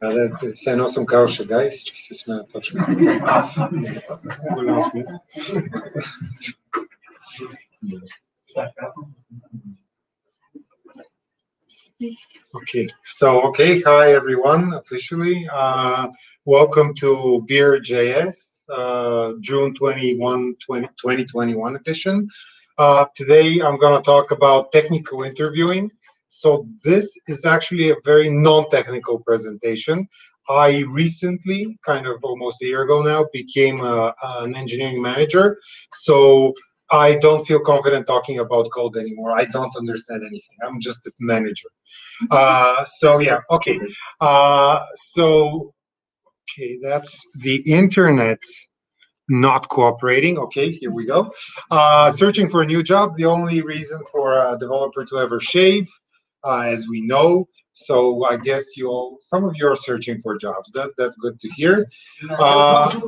Ale vseeno sem kao še. Okay, so okay, hi everyone. Officially, uh, welcome to Beer JS uh, June 21, 20, 2021 edition. Uh, today, I'm going to talk about technical interviewing. So this is actually a very non-technical presentation. I recently, kind of almost a year ago now, became a, an engineering manager. So I don't feel confident talking about code anymore. I don't understand anything. I'm just a manager. Uh, so yeah, okay. Uh, so okay, that's the internet not cooperating. Okay, here we go. Uh, searching for a new job. The only reason for a developer to ever shave, uh, as we know. So I guess you all, some of you are searching for jobs. That that's good to hear. Uh,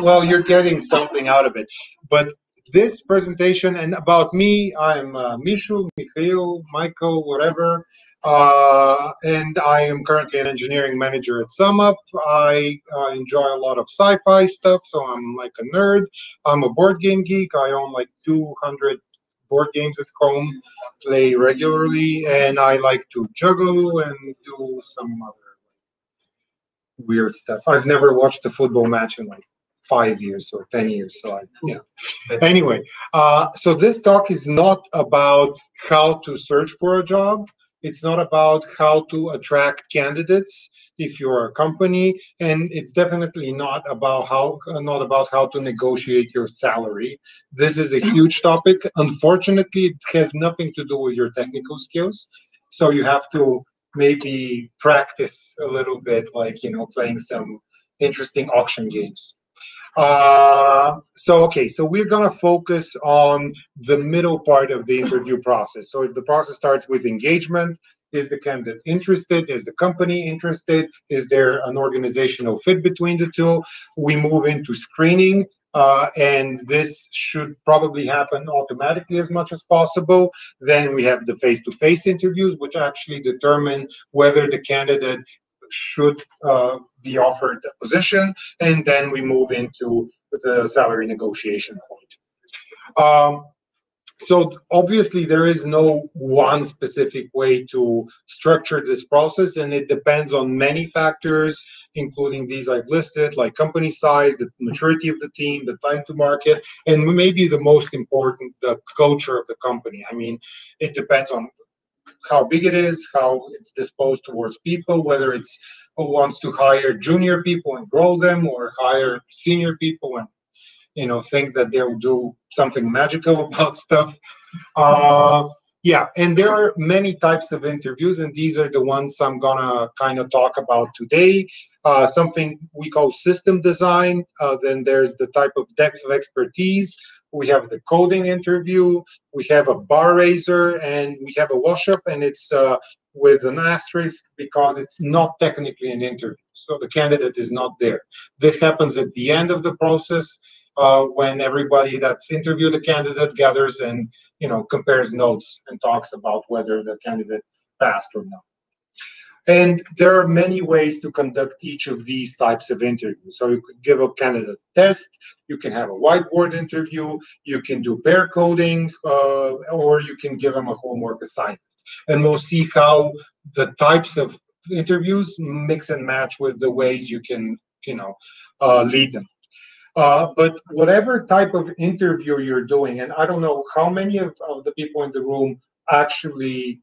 well, you're getting something out of it. But this presentation and about me, I'm uh, Mishu, Mikhail, Michael, whatever. Uh, and I am currently an engineering manager at SumUp. I uh, enjoy a lot of sci-fi stuff, so I'm like a nerd. I'm a board game geek. I own like 200 board games at home, play regularly, and I like to juggle and do some other weird stuff. I've never watched a football match in like five years or 10 years. So I, yeah. Anyway, uh, so this talk is not about how to search for a job. It's not about how to attract candidates if you're a company, and it's definitely not about how not about how to negotiate your salary. This is a huge topic. Unfortunately, it has nothing to do with your technical skills. So you have to maybe practice a little bit, like you know, playing some interesting auction games. Uh, so, okay, so we're going to focus on the middle part of the interview process. So, if the process starts with engagement, is the candidate interested? Is the company interested? Is there an organizational fit between the two? We move into screening. Uh, and this should probably happen automatically as much as possible. Then we have the face-to-face interviews, which actually determine whether the candidate should uh, be offered a position, and then we move into the salary negotiation point. Um, so obviously there is no one specific way to structure this process and it depends on many factors including these i've listed like company size the maturity of the team the time to market and maybe the most important the culture of the company i mean it depends on how big it is, how it's disposed towards people, whether it's who wants to hire junior people and grow them or hire senior people and you know think that they'll do something magical about stuff. Uh, yeah, and there are many types of interviews, and these are the ones I'm gonna kind of talk about today. Uh, something we call system design. Uh, then there's the type of depth of expertise we have the coding interview, we have a bar raiser, and we have a wash up, and it's uh, with an asterisk because it's not technically an interview. So the candidate is not there. This happens at the end of the process uh, when everybody that's interviewed the candidate gathers and you know compares notes and talks about whether the candidate passed or not. And there are many ways to conduct each of these types of interviews. So you could give a candidate test, you can have a whiteboard interview, you can do pair coding, uh, or you can give them a homework assignment. And we'll see how the types of interviews mix and match with the ways you can, you know, uh, lead them. Uh, but whatever type of interview you're doing, and I don't know how many of, of the people in the room actually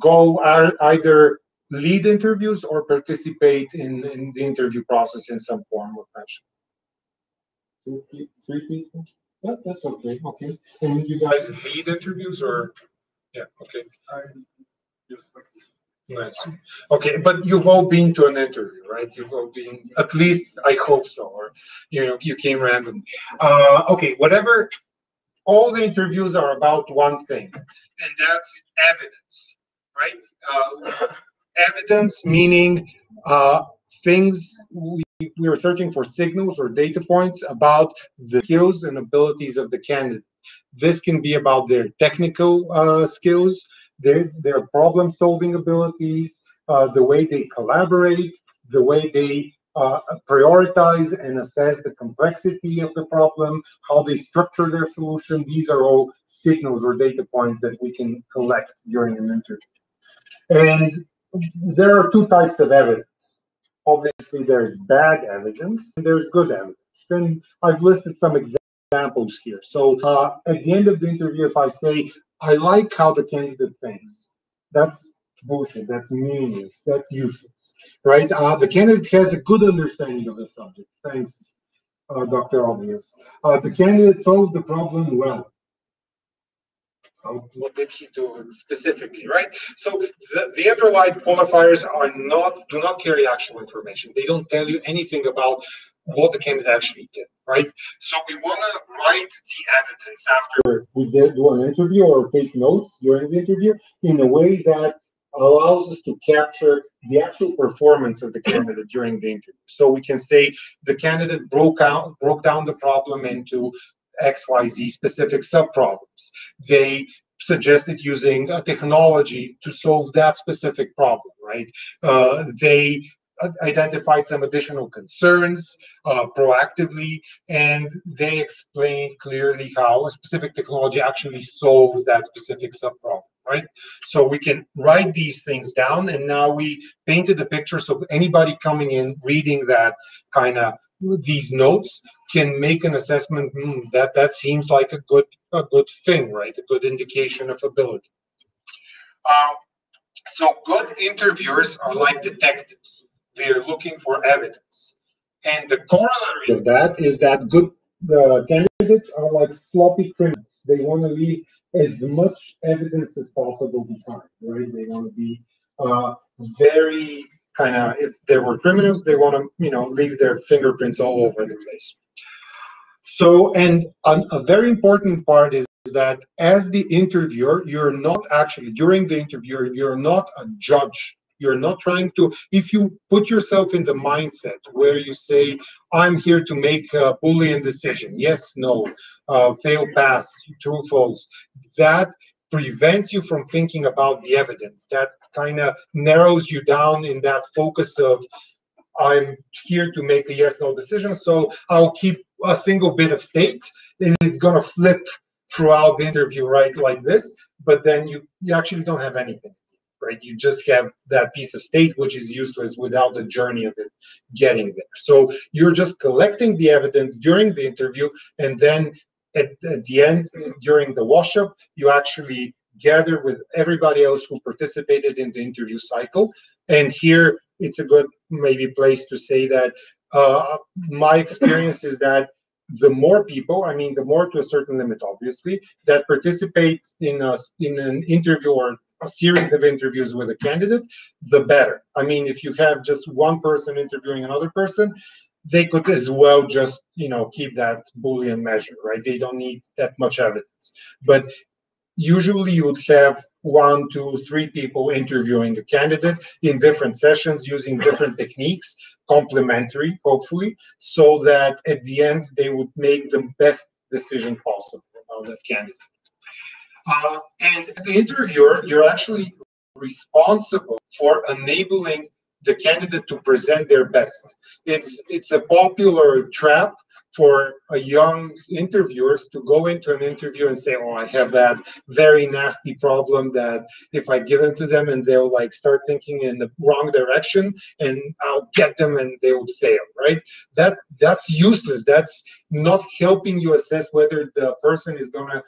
go are either lead interviews or participate in, in the interview process in some form or fashion? Three, three people? Yeah, that's okay. Okay. And you guys lead interviews or? Yeah, okay. Just Nice. Okay, but you've all been to an interview, right? You've all been, at least I hope so, or you know, you came randomly. Uh, okay, whatever. All the interviews are about one thing, and that's evidence, right? Uh, evidence meaning uh, things we, we are searching for signals or data points about the skills and abilities of the candidate. This can be about their technical uh, skills, their, their problem solving abilities, uh, the way they collaborate, the way they uh, prioritize and assess the complexity of the problem, how they structure their solution. These are all signals or data points that we can collect during an interview. And there are two types of evidence. Obviously, there's bad evidence and there's good evidence. And I've listed some examples here. So uh, at the end of the interview, if I say, I like how the candidate thinks, that's bullshit, that's meaningless, that's useless right? Uh, the candidate has a good understanding of the subject. Thanks, uh, Dr. Obvious. Uh, the candidate solved the problem well. Um, what did he do specifically, right? So the, the underlying qualifiers are not do not carry actual information. They don't tell you anything about what the candidate actually did, right? So we want to write the evidence after we did do an interview or take notes during the interview in a way that allows us to capture the actual performance of the candidate during the interview. So we can say the candidate broke out broke down the problem into XYZ specific subproblems. They suggested using a technology to solve that specific problem, right? Uh, they identified some additional concerns uh, proactively, and they explained clearly how a specific technology actually solves that specific subproblem right? So we can write these things down, and now we painted the picture so anybody coming in reading that kind of these notes can make an assessment mm, that that seems like a good a good thing, right? A good indication of ability. Uh, so good interviewers are like detectives; they're looking for evidence, and the corollary of that is that good candidates are like sloppy criminals. They want to leave as much evidence as possible behind, right? They want to be uh, very kind of, if they were criminals, they want to, you know, leave their fingerprints all over the place. So, and a, a very important part is that as the interviewer, you're not actually, during the interview, you're not a judge you're not trying to, if you put yourself in the mindset where you say, I'm here to make a Boolean decision, yes, no, uh, fail, pass, true, false, that prevents you from thinking about the evidence. That kind of narrows you down in that focus of, I'm here to make a yes no decision, so I'll keep a single bit of state and it's going to flip throughout the interview, right? Like this, but then you, you actually don't have anything right? You just have that piece of state, which is useless without the journey of it getting there. So you're just collecting the evidence during the interview, and then at, at the end, during the wash-up, you actually gather with everybody else who participated in the interview cycle. And here, it's a good maybe place to say that uh, my experience is that the more people, I mean, the more to a certain limit, obviously, that participate in a, in an interview or a series of interviews with a candidate, the better. I mean, if you have just one person interviewing another person, they could as well just you know keep that boolean measure right? They don't need that much evidence. But usually you would have one two three people interviewing a candidate in different sessions using different techniques complementary hopefully so that at the end they would make the best decision possible about that candidate. Uh, and the interviewer, you're actually responsible for enabling the candidate to present their best. It's it's a popular trap for a young interviewers to go into an interview and say, "Oh, I have that very nasty problem that if I give it to them and they'll like start thinking in the wrong direction and I'll get them and they would fail." Right? That that's useless. That's not helping you assess whether the person is gonna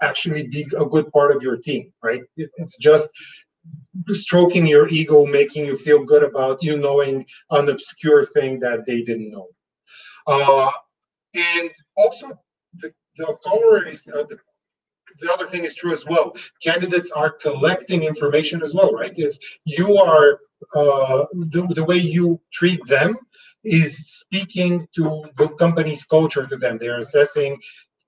actually be a good part of your team, right? It, it's just stroking your ego, making you feel good about you knowing an obscure thing that they didn't know. Uh, and also, the, the uh, the, the other thing is true as well. Candidates are collecting information as well, right? If you are uh, the, the way you treat them is speaking to the company's culture to them. They're assessing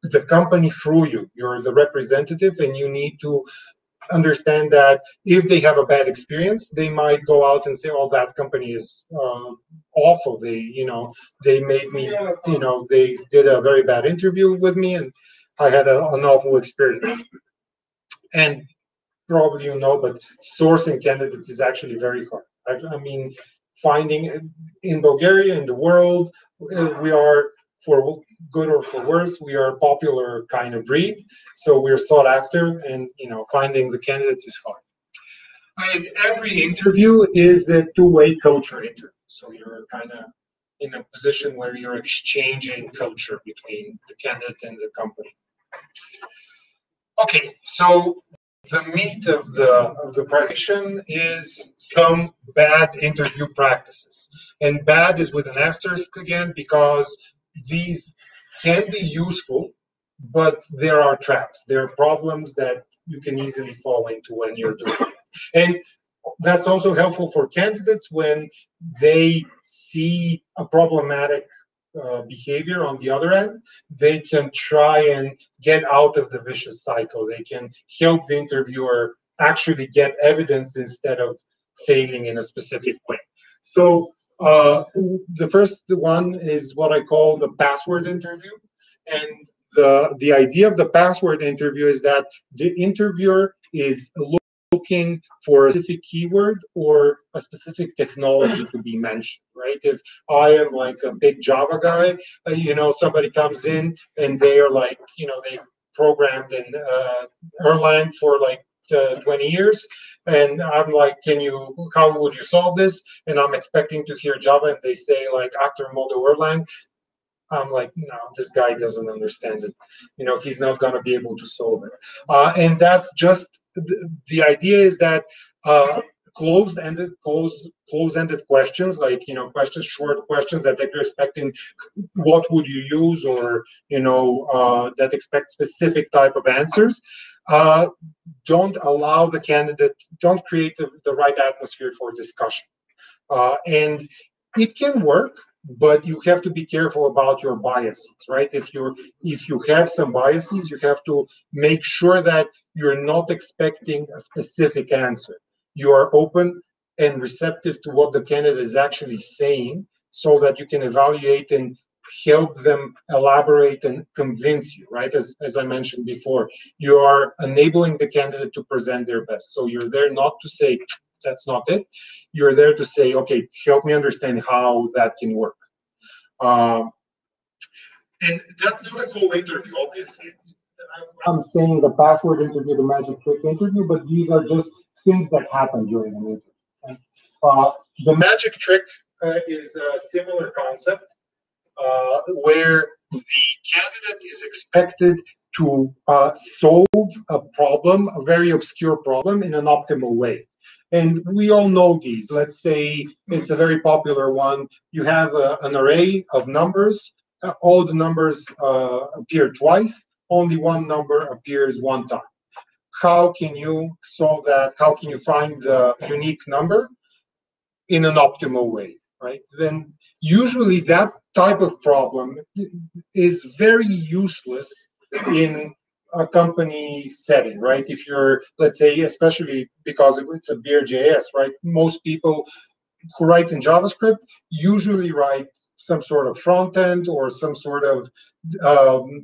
the company through you. You're the representative, and you need to understand that if they have a bad experience, they might go out and say, "Oh, that company is uh, awful. They, you know, they made me, you know, they did a very bad interview with me, and I had a, an awful experience." And probably you know, but sourcing candidates is actually very hard, I, I mean, finding in Bulgaria, in the world, uh, we are for good or for worse, we are a popular kind of breed. So we're sought after, and you know, finding the candidates is hard. And every interview is a two-way culture interview. So you're kind of in a position where you're exchanging culture between the candidate and the company. Okay, so the meat of the of the presentation is some bad interview practices, and bad is with an asterisk again because these can be useful, but there are traps. There are problems that you can easily fall into when you're doing it. And that's also helpful for candidates when they see a problematic uh, behavior on the other end, they can try and get out of the vicious cycle. They can help the interviewer actually get evidence instead of failing in a specific way. So uh, the first one is what I call the password interview. And the, the idea of the password interview is that the interviewer is looking for a specific keyword or a specific technology to be mentioned, right? If I am like a big Java guy, uh, you know, somebody comes in and they are like, you know, they programmed in uh, Erlang for like uh, 20 years and i'm like can you how would you solve this? And i'm expecting to hear java and they say like actor model erlang i'm like no this guy doesn't understand it. You know he's not going to be able to solve it. Uh, and that's just the, the idea is that uh, closed-ended close close-ended questions like you know questions short questions that they're expecting what would you use? or you know uh, that expect specific type of answers uh, don't allow the candidate don't create the, the right atmosphere for discussion. Uh, and it can work but you have to be careful about your biases right? If you're if you have some biases you have to make sure that you're not expecting a specific answer. You are open and receptive to what the candidate is actually saying so that you can evaluate and help them elaborate and convince you right? As, as i mentioned before you are enabling the candidate to present their best. So you're there not to say that's not it. You're there to say okay help me understand how that can work. Um, and that's not a cold interview obviously. I'm saying the password interview the magic trick interview but these are just things that happen during an interview. Uh, the magic trick uh, is a similar concept uh, where the candidate is expected to uh, solve a problem, a very obscure problem, in an optimal way. And we all know these. Let's say it's a very popular one. You have a, an array of numbers. Uh, all the numbers uh, appear twice. Only one number appears one time how can you solve that? How can you find the unique number in an optimal way, right? Then usually that type of problem is very useless in a company setting, right? If you're, let's say, especially because it's a beer JS, right? Most people who write in JavaScript usually write some sort of front end or some sort of um,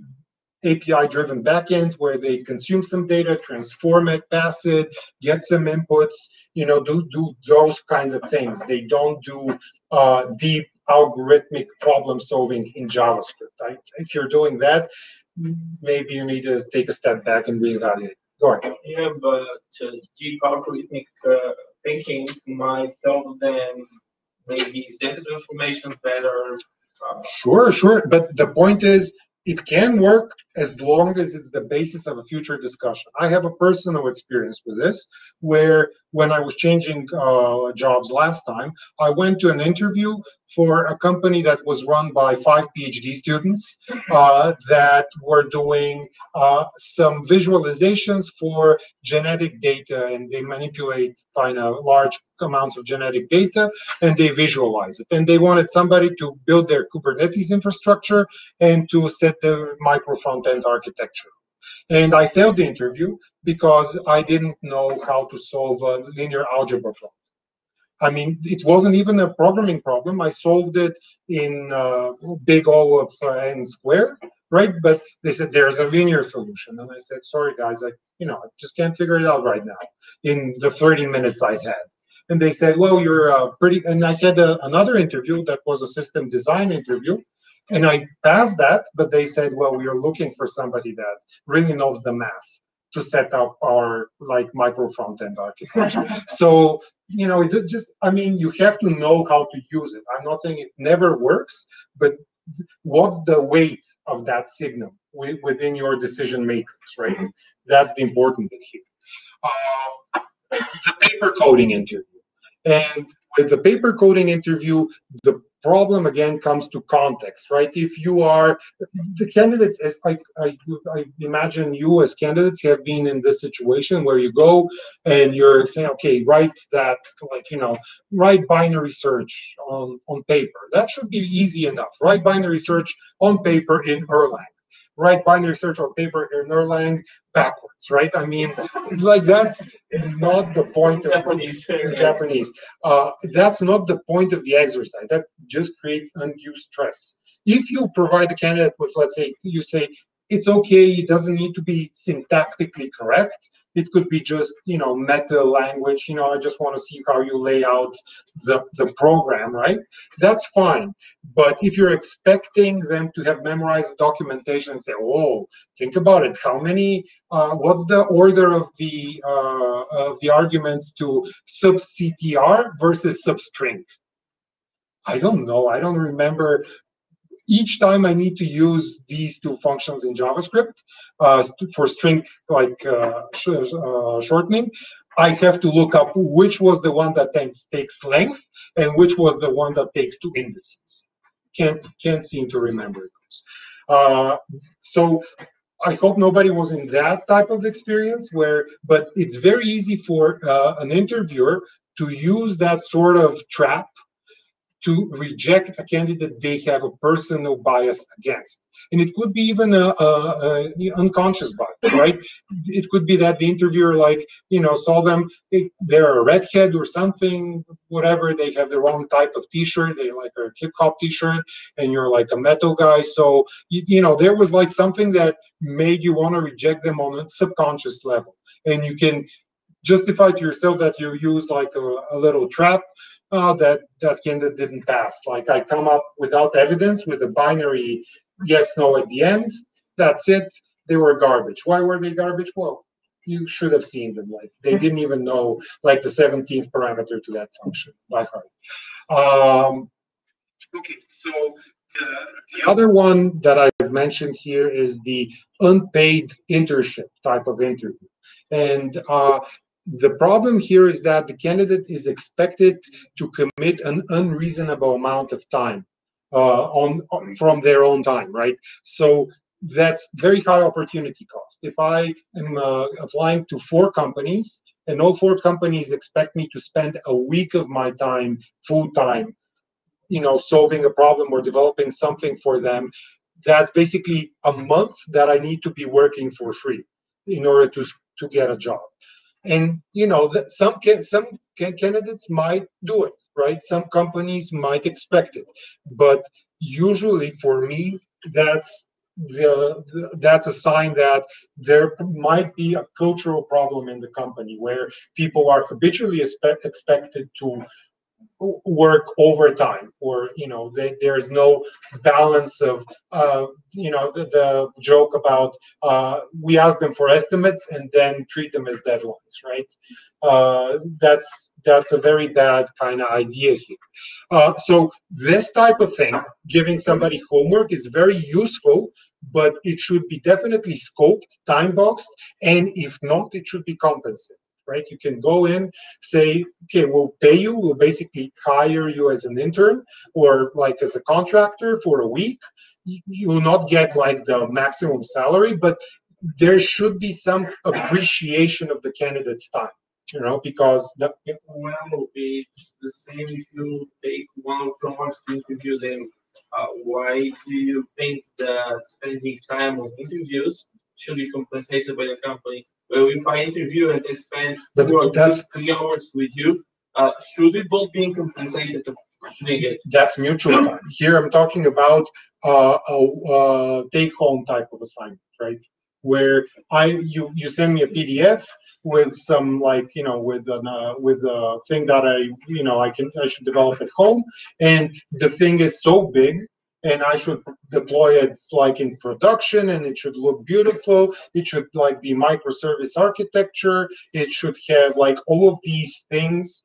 API-driven backends where they consume some data, transform it, pass it, get some inputs, you know, do do those kinds of things. They don't do uh, deep algorithmic problem solving in JavaScript. Right? If you're doing that, maybe you need to take a step back and reevaluate. Go ahead. Yeah, but uh, deep algorithmic uh, thinking might help them maybe these data transformations better. Uh, sure, sure. But the point is, it can work as long as it's the basis of a future discussion. I have a personal experience with this, where when I was changing uh, jobs last time, I went to an interview for a company that was run by five PhD students uh, that were doing uh, some visualizations for genetic data, and they manipulate kind of large amounts of genetic data and they visualize it. And they wanted somebody to build their Kubernetes infrastructure and to set the micro front end architecture. And I failed the interview because I didn't know how to solve a linear algebra problem. I mean, it wasn't even a programming problem. I solved it in uh, big O of uh, n square, right? But they said there's a linear solution, and I said, sorry guys, I you know I just can't figure it out right now in the 30 minutes I had. and they said, "Well, you're uh, pretty." And I had a, another interview that was a system design interview, and I passed that, but they said, "Well, we are looking for somebody that really knows the math to set up our like micro front end architecture." so you know, it just I mean, you have to know how to use it. I'm not saying it never works, but what's the weight of that signal within your decision matrix, right? That's the important bit here. Uh, the paper coding interview. And with the paper coding interview, the problem again comes to context, right? If you are the candidates, as I, I, I, imagine you as candidates have been in this situation where you go and you're saying, okay, write that, like, you know, write binary search on, on paper. That should be easy enough. Write binary search on paper in Erlang write binary search on paper in Erlang backwards, right? I mean, like that's not the point of Japanese. Japanese. Uh, that's not the point of the exercise. That just creates undue stress. If you provide the candidate with, let's say, you say it's okay, it doesn't need to be syntactically correct. It could be just, you know, meta language. You know, I just want to see how you lay out the, the program, right? That's fine. But if you're expecting them to have memorized documentation and say, oh, think about it, how many, uh, what's the order of the uh, of the arguments to substr versus substring? I don't know. I don't remember each time I need to use these two functions in JavaScript uh, for string like uh, sh uh, shortening, I have to look up which was the one that takes, length and which was the one that takes two indices. Can't can't seem to remember those. Uh, so I hope nobody was in that type of experience where, but it's very easy for uh, an interviewer to use that sort of trap to reject a candidate they have a personal bias against. And it could be even a, a, a, unconscious bias, right? It could be that the interviewer, like, you know, saw them, they're a redhead or something, whatever, they have the wrong type of t-shirt, they like a hip hop t-shirt, and you're like a metal guy. So, you, you know, there was like something that made you want to reject them on a subconscious level. And you can justify to yourself that you used like a, a little trap uh, that that candidate didn't pass. Like I come up without evidence with a binary yes no at the end. That's it. They were garbage. Why were they garbage? Well, you should have seen them. Like they didn't even know like the 17th parameter to that function by heart. Um, okay, so uh, the other one that I've mentioned here is the unpaid internship type of interview. And uh, the problem here is that the candidate is expected to commit an unreasonable amount of time uh, on, on, from their own time, right? So that's very high opportunity cost. If I am uh, applying to four companies and all four companies expect me to spend a week of my time full time, you know, solving a problem or developing something for them, that's basically a month that I need to be working for free in order to to get a job and you know that some some candidates might do it right? Some companies might expect it. But usually for me that's the, that's a sign that there might be a cultural problem in the company where people are habitually expect, expected to work overtime or you know they, there's no balance of uh, you know the, the joke about uh, we ask them for estimates and then treat them as deadlines right? Uh, that's that's a very bad kind of idea here. Uh, so this type of thing giving somebody homework is very useful but it should be definitely scoped time boxed and if not it should be compensated right? You can go in, say, okay, we'll pay you, we'll basically hire you as an intern or like as a contractor for a week. You will not get like the maximum salary, but there should be some appreciation of the candidate's time, you know, because the, well, it's the same if you take one from us to interview them. Uh, why do you think that spending time on interviews should be compensated by the company? Well, if I interview and they spend but two that's, three hours with you, uh, should we both be compensated to it? That's mutual time. Here I'm talking about uh, a, a take-home type of assignment, right? where I you you send me a PDF with some like you know with an uh, with a thing that I you know I can I should develop at home, and the thing is so big and I should deploy it like in production and it should look beautiful. It should like be microservice architecture. It should have like all of these things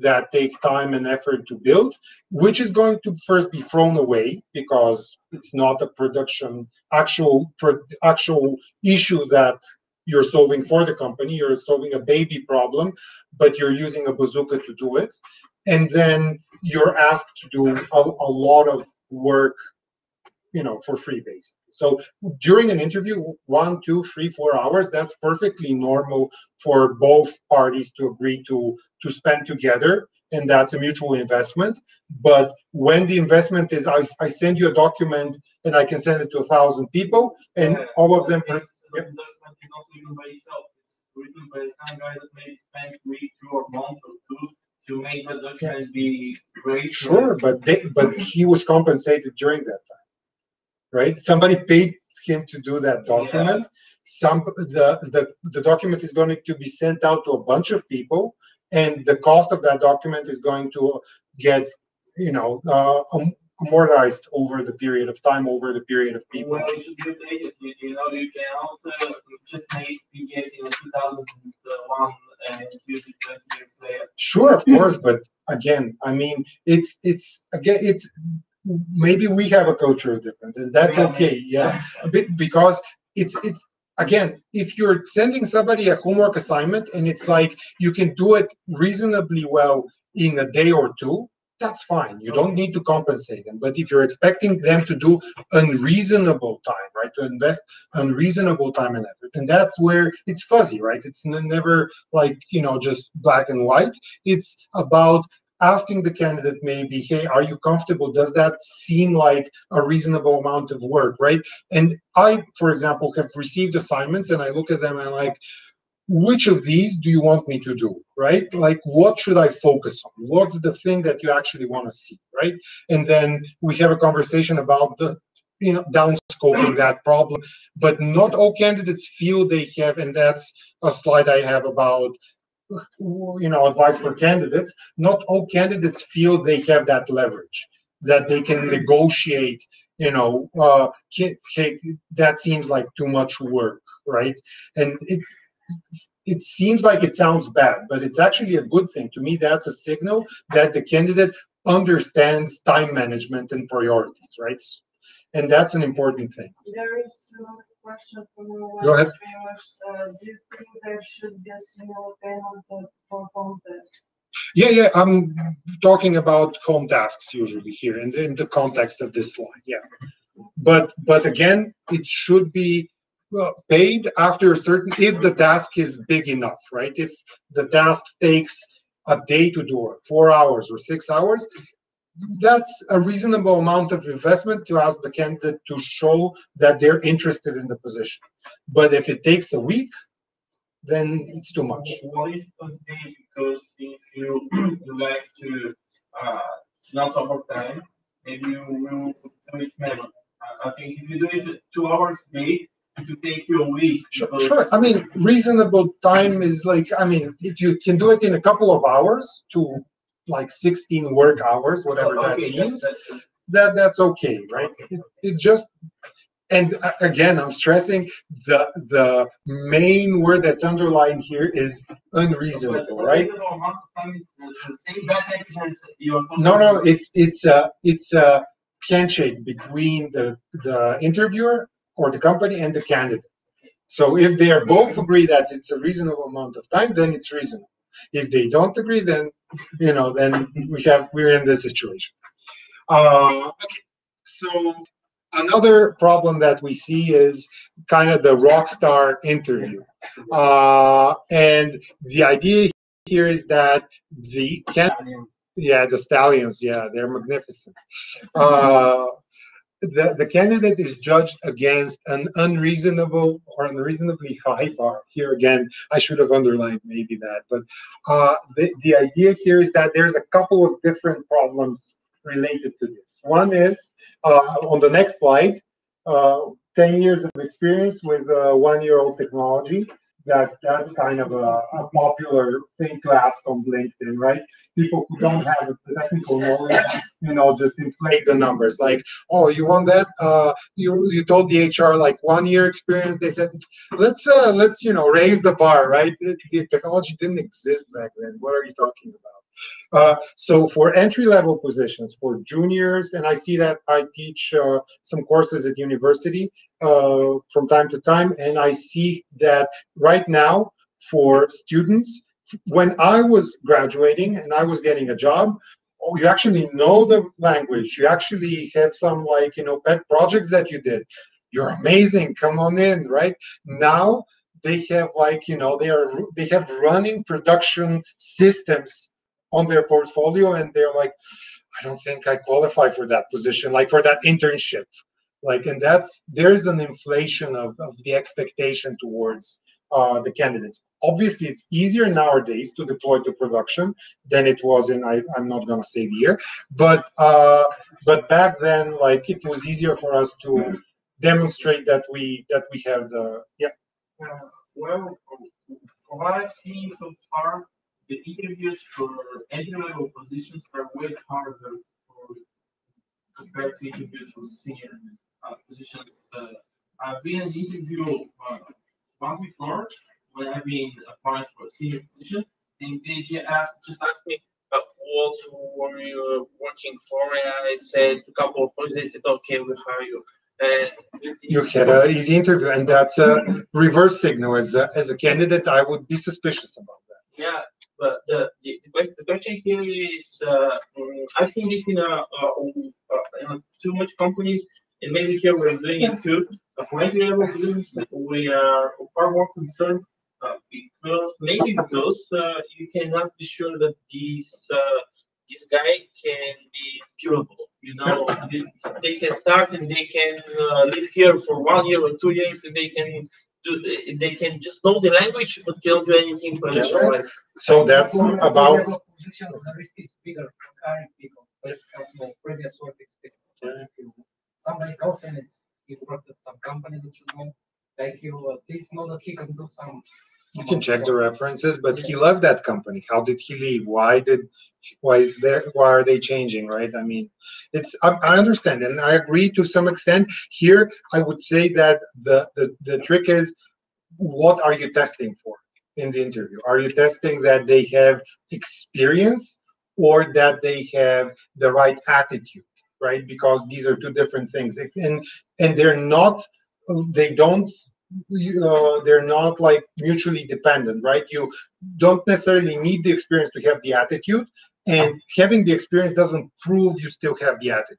that take time and effort to build, which is going to first be thrown away because it's not a production actual actual issue that you're solving for the company. You're solving a baby problem, but you're using a bazooka to do it. And then you're asked to do a, a lot of work you know for free basically so during an interview one two three four hours that's perfectly normal for both parties to agree to to spend together and that's a mutual investment but when the investment is i, I send you a document and i can send it to a thousand people and Yeah. all of them This investment is not written by itself. It's written by some guy that maybe spent week, two, or month, or two to make the document be great. Sure, but they, but he was compensated during that time, right? Somebody paid him to do that document. Some the the the document is going to be sent out to a bunch of people, and the cost of that document is going to get you know uh, amortized over the period of time, over the period of people. Well, it should be updated. You, you know, you cannot uh, just make PDF in 2001 and use it 20 years later. Sure, of course, but again, I mean, it's it's again, it's maybe we have a cultural difference, and that's Yeah, okay. Yeah, a bit because it's it's again, if you're sending somebody a homework assignment and it's like you can do it reasonably well in a day or two, that's fine. You don't need to compensate them. But if you're expecting them to do unreasonable time, right, to invest unreasonable time and effort, and that's where it's fuzzy, right? It's never like you know just black and white. It's about asking the candidate maybe hey are you comfortable does that seem like a reasonable amount of work right and I, for example, have received assignments and I look at them and like, which of these do you want me to do? Right? Like, what should I focus on? What's the thing that you actually want to see? Right? And then we have a conversation about the, you know, downscoping that problem. But not all candidates feel they have, and that's a slide I have about you know advice for candidates not all candidates feel they have that leverage that they can negotiate you know uh that seems like too much work right and it it seems like it sounds bad but it's actually a good thing to me that's a signal that the candidate understands time management and priorities right and that's an important thing There is another question from the Go ahead. viewers. Uh, do you think there should be a similar payment of- for contest? Yeah, yeah, I'm talking about home tasks usually here in the, in the context of this line. yeah. But, but again, it should be paid after a certain, if the task is big enough, right? If the task takes a day to do it, four hours or six hours, that's a reasonable amount of investment to ask the candidate to show that they're interested in the position. But if it takes a week, then it's too much. What is to because if you like to uh, not overtime, maybe you will do it. I- I think if you do it two hours a day, will take you a week. Sure, sure. I mean, reasonable time is like, I mean, if you can do it in a couple of hours to like sixteen work hours, whatever that Okay, that- means, that- that, that's okay, right? It, it just, and uh, again, I'm stressing the, the main word that's underlined here is unreasonable, the right? reasonable amount of time is the the same bad as you're talking No, no, it's, it's a, it's a handshake between the, the interviewer or the company and the candidate. So if they are both agree that it's a reasonable amount of time, then it's reasonable. If they don't agree, then, you know, then we have, we're in this situation. Uh, okay, so another problem that we see is kind of the rock star interview. Uh, and the idea here is that the can yeah, the stallions. Yeah, they're magnificent. Uh, the the candidate is judged against an unreasonable or unreasonably high bar. Here again, I should have underlined maybe that, but uh, the the idea here is that there's a couple of different problems related to this. One is uh, on the next slide. Uh, ten years of experience with uh, one-year-old technology. That that's kind of a, a popular thing to ask on LinkedIn, right? People who don't have the technical knowledge, you know, just inflate the numbers. Like, oh, you want that? Uh, you you told the HR like one year experience. They said, let's uh, let's you know raise the bar, right? The, the technology didn't exist back then. What are you talking about? Uh, so for entry level positions, for juniors, and I see that I teach uh, some courses at university uh, from time to time, and I see that right now for students, when I was graduating and I was getting a job, oh, you actually know the language. You actually have some like you know pet projects that you did. You're amazing. Come on in, right now. They have like you know they are they have running production systems on their portfolio and they're like i don't think i qualify for that position like for that internship. Like and that's there's an inflation of, of the expectation towards uh, the candidates. Obviously it's easier nowadays to deploy to production than it was in I, i'm not going to say the year but uh, but back then like it was easier for us to demonstrate that we that we have the yeah. Uh, well, from what I've seen so far, the interviews for entry level positions are way harder for compared to interviews for senior uh, positions. Uh, I've been in interview uh, once before when I've been applying for a senior position, and they just asked, just asked me what were you working for, and I said a couple of points. They said, "Okay, we'll hire you." And you had an easy interview and that's a reverse signal as a, as a candidate i would be suspicious about that Yeah, but the, the, the question, here is, uh, mm, I've seen this in, uh, in too much companies, and maybe here we're doing it too. For entry level positions, we are far more concerned uh, because maybe because uh, you cannot be sure that this uh, this guy can be curable. You know, they, they can start and they can uh, live here for one year or two years, and they can do they can just know the language but cannot do anything professional-wise. so that's about the risk is bigger for hiring people, but it has no previous work experience. If Somebody comes in, it's, he worked at some company that you know, like you at least know that he can do some. You can check the references but he left that company. How did he leave? Why did why is there why are they changing right? I mean it's i, I understand and i agree to some extent. Here i would say that the, the the trick is what are you testing for in the interview? Are you testing that they have experience or that they have the right attitude right? Because these are two different things. And and they're not they don't uh, they're not like mutually dependent, right? You don't necessarily need the experience to have the attitude, and having the experience doesn't prove you still have the attitude.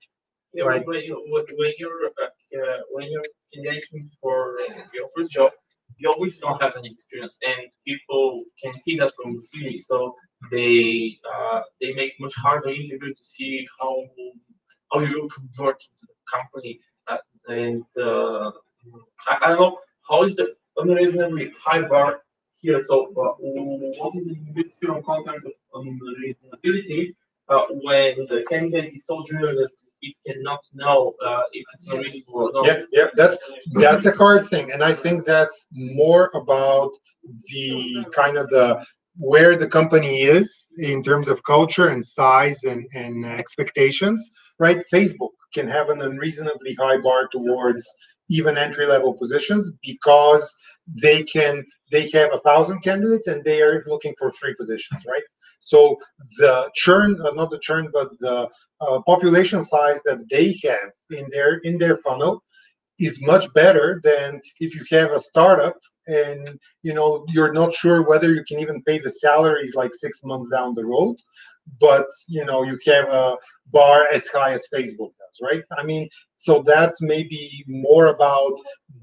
Yeah, Right. when you when you're uh, uh, when you're engaging for your first job, you always don't have any experience, and people can see that from the CV. So they uh, they make much harder interview to see how how you convert into the company, uh, and uh, I, I don't know how is the unreasonably high bar here. So uh, what is the individual content of unreasonability uh, when the candidate is so junior that it cannot know uh, if it's unreasonable or not. Yeah, yeah, that's that's a hard thing, and I think that's more about the kind of the where the company is in terms of culture and size and, and expectations, right? Facebook can have an unreasonably high bar towards even entry level positions because they can they have a thousand candidates and they are looking for three positions, right? So the churn, uh, not the churn, but the uh, population size that they have in their in their funnel is much better than if you have a startup and you know you're not sure whether you can even pay the salaries like six months down the road but you know you have a bar as high as facebook right i mean so that's maybe more about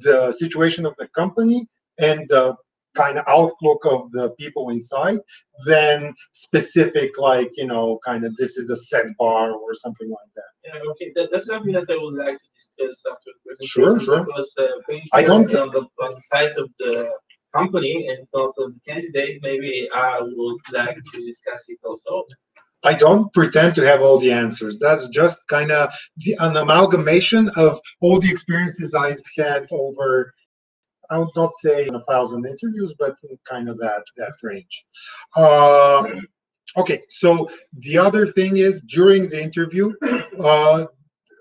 the situation of the company and the kind of outlook of the people inside than specific like you know kind of this is the set bar or something like that Yeah, okay, that, that's something that I would like to discuss after the presentation. Sure, sure. Because uh, I don't- on the, on the side of the company and not of the candidate, maybe I would like to discuss it also. I don't pretend to have all the answers. That's just kind of an amalgamation of all the experiences I've had over, I would not say a thousand interviews, but in kind of that that range. Uh, okay, so the other thing is during the interview, uh,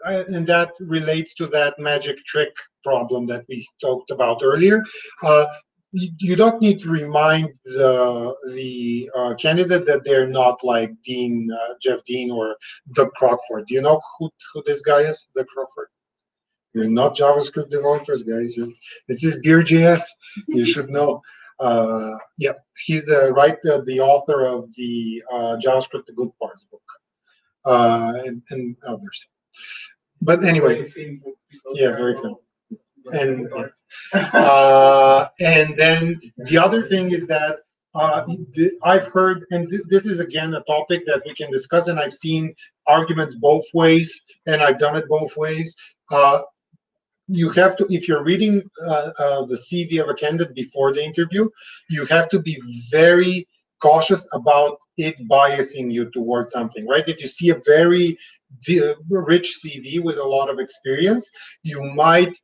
and that relates to that magic trick problem that we talked about earlier. Uh, you, you don't need to remind the the uh, candidate that they're not like Dean uh, Jeff Dean or Doug Crockford. Do you know who, who this guy is? Doug Crockford. You're not JavaScript developers, guys. You're, this is Beer.js. You should know. Uh, yeah, he's the right uh, the author of the uh, JavaScript the Good Parts book uh, and, and others. But anyway, yeah, very good and uh, and then the other thing is that uh, I've heard, and th this is again a topic that we can discuss, and I've seen arguments both ways, and I've done it both ways. Uh, you have to, if you're reading uh, uh, the CV of a candidate before the interview, you have to be very cautious about it biasing you towards something, right? If you see a very rich CV with a lot of experience, you might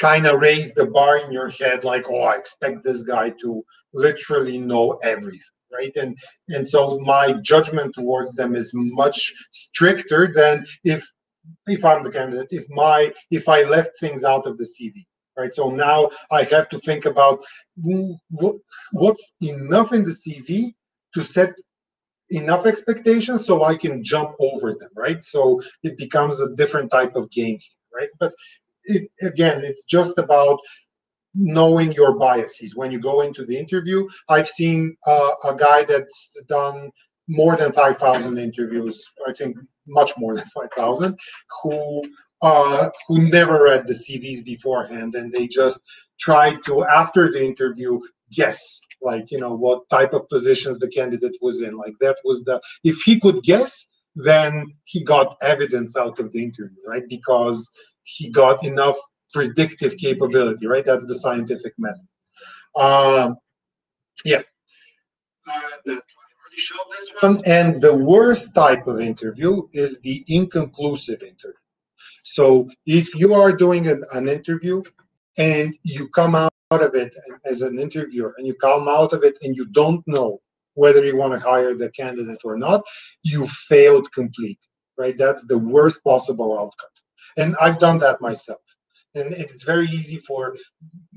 kind of raise the bar in your head like oh i expect this guy to literally know everything right? And and so my judgment towards them is much stricter than if if i'm the candidate if my if i left things out of the cv right? So now i have to think about mm, what, what's enough in the cv to set enough expectations so i can jump over them right? So it becomes a different type of game right? But it, again, it's just about knowing your biases when you go into the interview. I've seen uh, a guy that's done more than 5,000 interviews, I think much more than 5,000, who uh, who never read the CVs beforehand, and they just tried to, after the interview, guess, like, you know, what type of positions the candidate was in. Like, that was the, if he could guess, then he got evidence out of the interview, right? Because he got enough predictive capability, right? That's the scientific method. Um, yeah. Uh, that this one. And the worst type of interview is the inconclusive interview. So if you are doing an, an interview and you come out of it as an interviewer and you come out of it and you don't know whether you want to hire the candidate or not, you failed complete, right? That's the worst possible outcome. And I've done that myself. And it's very easy for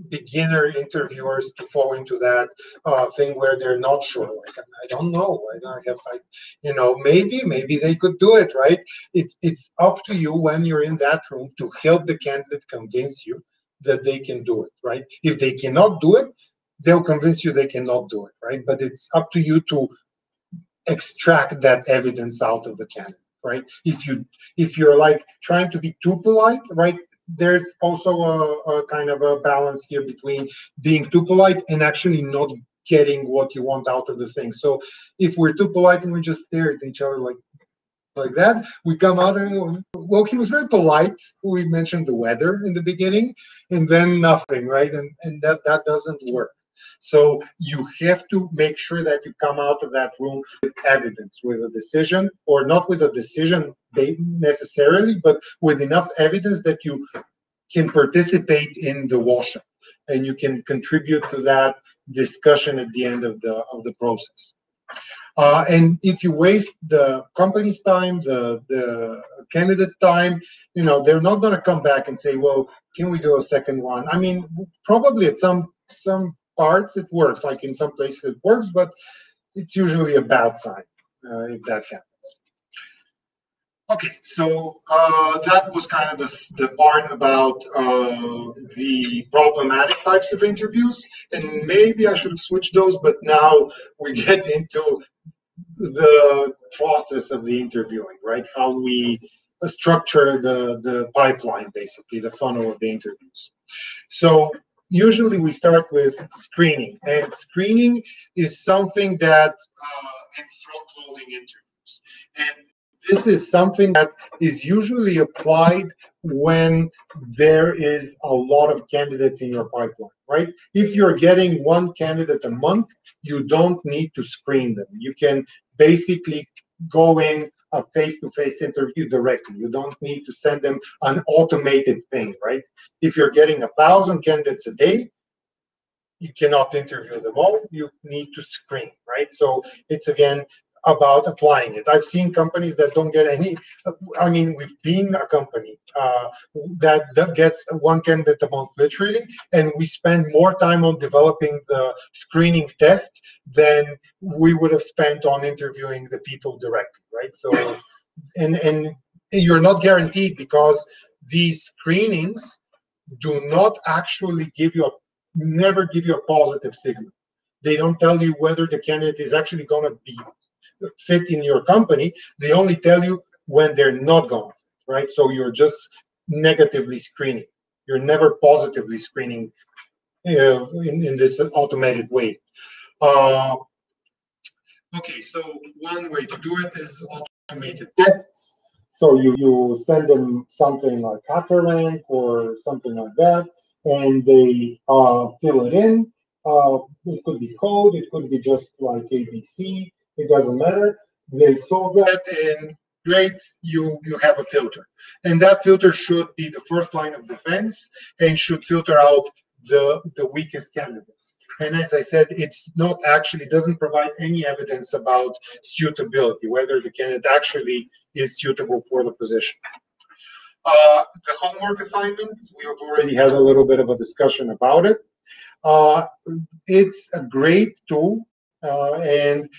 beginner interviewers to fall into that uh, thing where they're not sure. Like, I don't know. I have, I, you know, maybe, maybe they could do it, right? It's it's up to you when you're in that room to help the candidate convince you that they can do it, right? If they cannot do it, they'll convince you they cannot do it, right? But it's up to you to extract that evidence out of the candidate right? If you if you're like trying to be too polite, right? There's also a, a kind of a balance here between being too polite and actually not getting what you want out of the thing. So if we're too polite and we just stare at each other like like that, we come out and well, he was very polite. We mentioned the weather in the beginning, and then nothing, right? And and that that doesn't work. So you have to make sure that you come out of that room with evidence, with a decision, or not with a decision necessarily, but with enough evidence that you can participate in the washup and you can contribute to that discussion at the end of the of the process. Uh, and if you waste the company's time, the the candidate's time, you know they're not going to come back and say, "Well, can we do a second one?" I mean, probably at some some parts it works. Like in some places it works but it's usually a bad sign uh, if that happens. Okay so uh, that was kind of the, the part about uh, the problematic types of interviews and maybe i should switch those but now we get into the process of the interviewing right? How we structure the the pipeline basically the funnel of the interviews. So usually we start with screening, and screening is something that uh, front loading interviews, and this is something that is usually applied when there is a lot of candidates in your pipeline, right? If you're getting one candidate a month, you don't need to screen them. You can basically go in a face-to-face interview directly. You don't need to send them an automated thing, right? If you're getting a thousand candidates a day, you cannot interview them all. You need to screen, right? So it's again about applying it. I've seen companies that don't get any. I mean, we've been a company uh, that, that gets one candidate a month literally, and we spend more time on developing the screening test than we would have spent on interviewing the people directly, right? So, and and you're not guaranteed because these screenings do not actually give you a never give you a positive signal. They don't tell you whether the candidate is actually going to be fit in your company. They only tell you when they're not going to fit, right? So you're just negatively screening. You're never positively screening uh, in, in this automated way. Uh, okay, so one way to do it is automated tests. So you, you send them something like HackerRank or something like that, and they uh, fill it in. Uh, it could be code, it could be just like ABC, it doesn't matter. They solve that and great, you, you have a filter. And that filter should be the first line of defense and should filter out the, the weakest candidates. And as I said, it's not actually, doesn't provide any evidence about suitability, whether the candidate actually is suitable for the position. Uh, the homework assignments, we have already had a little bit of a discussion about it. Uh, it's a great tool, uh, and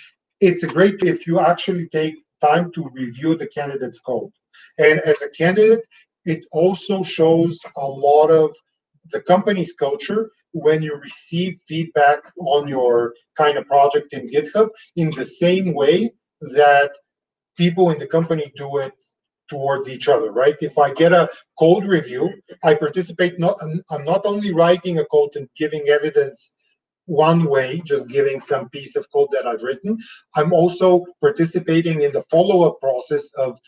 it's a great if you actually take time to review the candidate's code. And as a candidate, it also shows a lot of the company's culture when you receive feedback on your kind of project in GitHub in the same way that people in the company do it towards each other, right? If I get a code review, I participate not I'm not only writing a code and giving evidence one way, just giving some piece of code that I've written. I'm also participating in the follow-up process of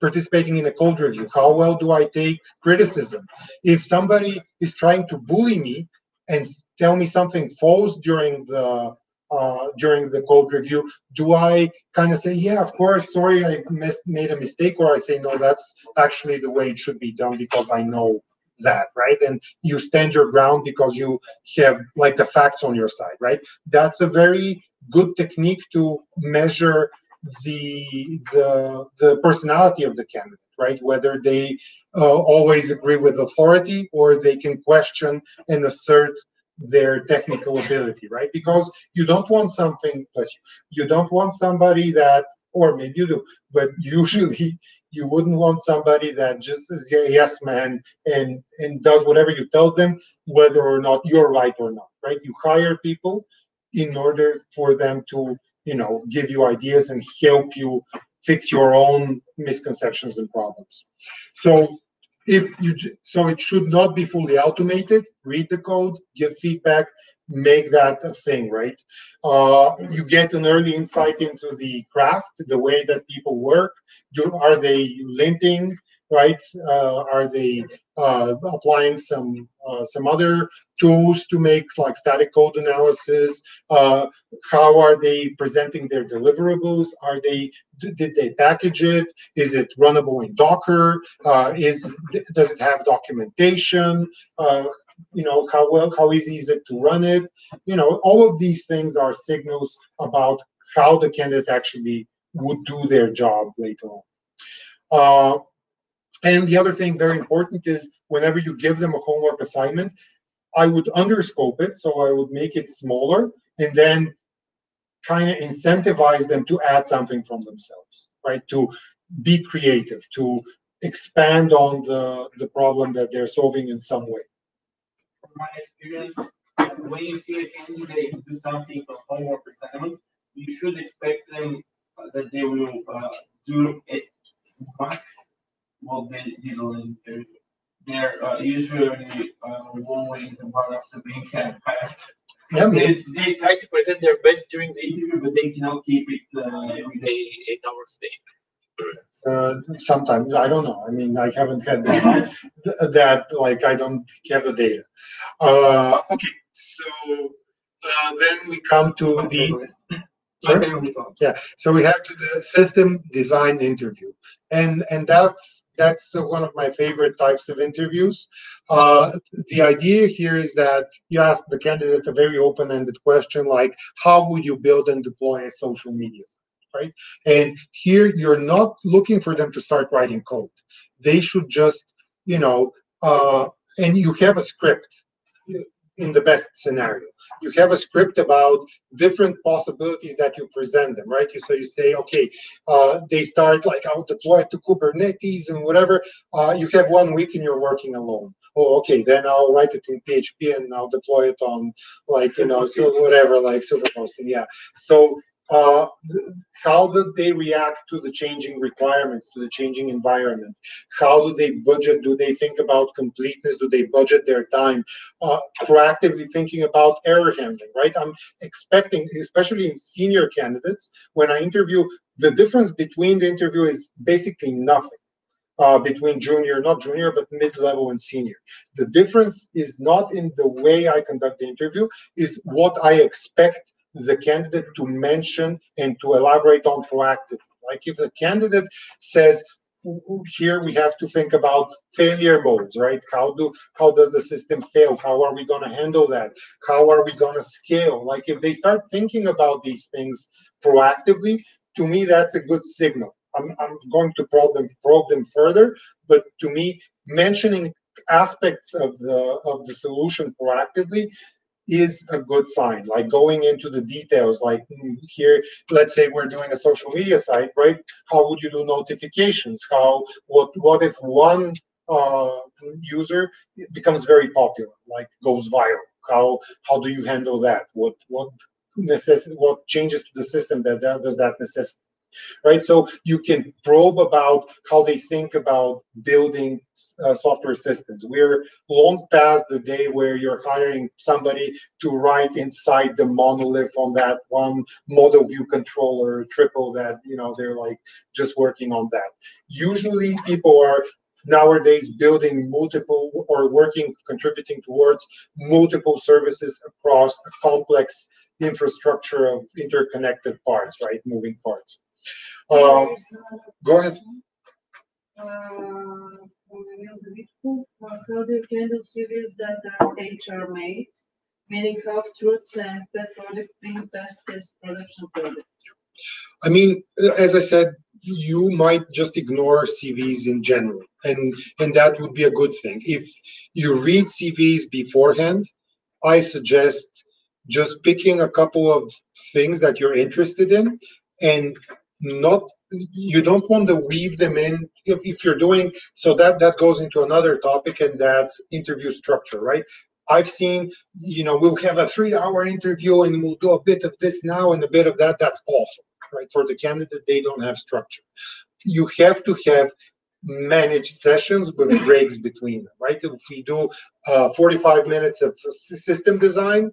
participating in a code review. How well do I take criticism? If somebody is trying to bully me and tell me something false during the uh, during the code review, do I kind of say, yeah, of course, sorry, I made a mistake, or I say, no, that's actually the way it should be done because I know that, right? And you stand your ground because you have like the facts on your side, right? That's a very good technique to measure the the the personality of the candidate, right? Whether they uh, always agree with authority or they can question and assert their technical ability, right? Because you don't want something, you, you don't want somebody that, or maybe you do, but usually you wouldn't want somebody that just is a yes man and and does whatever you tell them whether or not you're right or not right you hire people in order for them to you know give you ideas and help you fix your own misconceptions and problems so if you so it should not be fully automated read the code give feedback make that a thing, right? Uh, you get an early insight into the craft, the way that people work. Do are they linting, right? Uh, are they uh, applying some uh, some other tools to make like static code analysis? Uh, how are they presenting their deliverables? Are they did they package it? Is it runnable in Docker? Uh, is does it have documentation? you know how well how easy is it to run it you know all of these things are signals about how the candidate actually would do their job later on uh, and the other thing very important is whenever you give them a homework assignment i would underscope it so i would make it smaller and then kind of incentivize them to add something from themselves right? To be creative to expand on the the problem that they're solving in some way. From my experience, when you see a candidate do something for homework assignment, you should expect them that they will uh, do it max what they did on the interview. They're uh, usually uh, one way the one after being hired. Yeah, they, they try to present their best during the interview, but they cannot keep it uh, every day, eight hours a day. Uh, sometimes I don't know. I mean, I haven't had that, that like I don't have the data. Uh, okay, so uh, then we come to the Sorry? Okay, thought. So we have to the system design interview, and and that's that's uh, one of my favorite types of interviews. Uh, the idea here is that you ask the candidate a very open-ended question like, "How would you build and deploy a social media?" site?" Right, and here you're not looking for them to start writing code. They should just, you know, uh, and you have a script in the best scenario. You have a script about different possibilities that you present them, right? So you say, okay, uh, they start like I'll deploy to Kubernetes and whatever. Uh, you have one week and you're working alone. Oh, okay, then I'll write it in PHP and I'll deploy it on like you know so whatever like superposting. Yeah. So uh, how do they react to the changing requirements, to the changing environment? How do they budget? Do they think about completeness? Do they budget their time? Uh, proactively thinking about error handling, right? I'm expecting, especially in senior candidates, when I interview, the difference between the interview is basically nothing. Uh, between junior, not junior, but mid-level and senior. The difference is not in the way I conduct the interview, is what I expect the candidate to mention and to elaborate on proactively. Like if the candidate says, here we have to think about failure modes, right? How do how does the system fail? How are we going to handle that? How are we going to scale? Like if they start thinking about these things proactively, to me that's a good signal. I'm, I'm going to probe them probe them further, but to me, mentioning aspects of the of the solution proactively is a good sign like going into the details like mm, here let's say we're doing a social media site right? How would you do notifications? How what what if one uh, user becomes very popular like goes viral? How how do you handle that? What what necess- what changes to the system that, that does that necessitate right? So you can probe about how they think about building uh, software systems. We're long past the day where you're hiring somebody to write inside the monolith on that one model view controller, triple that, you know, they're like just working on that. Usually people are nowadays building multiple or working, contributing towards multiple services across a complex infrastructure of interconnected parts, right? Moving parts. Another go ahead. How do you handle CVs that are HR made, meaning have truths and pet project being tested as production products? I mean, as I said, you might just ignore CVs in general, and and that would be a good thing. If you read CVs beforehand, I suggest just picking a couple of things that you're interested in, and not you don't want to weave them in if, if you're doing so that that goes into another topic and that's interview structure right? I've seen you know we'll have a three hour interview and we'll do a bit of this now and a bit of that that's awful right? For the candidate they don't have structure. You have to have managed sessions with breaks between them right? If we do uh, 45 minutes of system design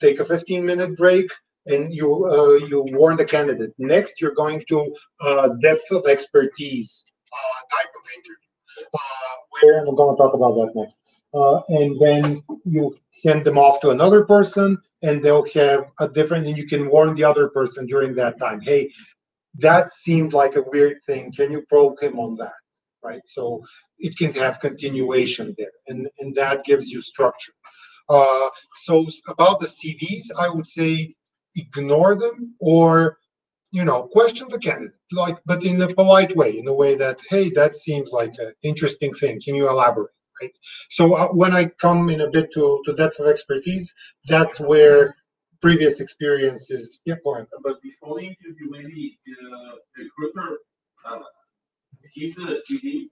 take a 15 minute break and you uh, you warn the candidate. Next, you're going to uh, depth of expertise uh, type of interview, uh, where we're going to talk about that next. Uh, and then you send them off to another person, and they'll have a different. And you can warn the other person during that time. Hey, that seemed like a weird thing. Can you probe him on that? Right. So it can have continuation there, and and that gives you structure. Uh, so about the CVs, I would say ignore them or you know question the candidate like but in a polite way in a way that hey that seems like an interesting thing. Can you elaborate right? So uh, when i come in a bit to, to depth of expertise that's where previous experiences yeah go ahead. But before the interview, maybe the recruiter uh, sees the CV,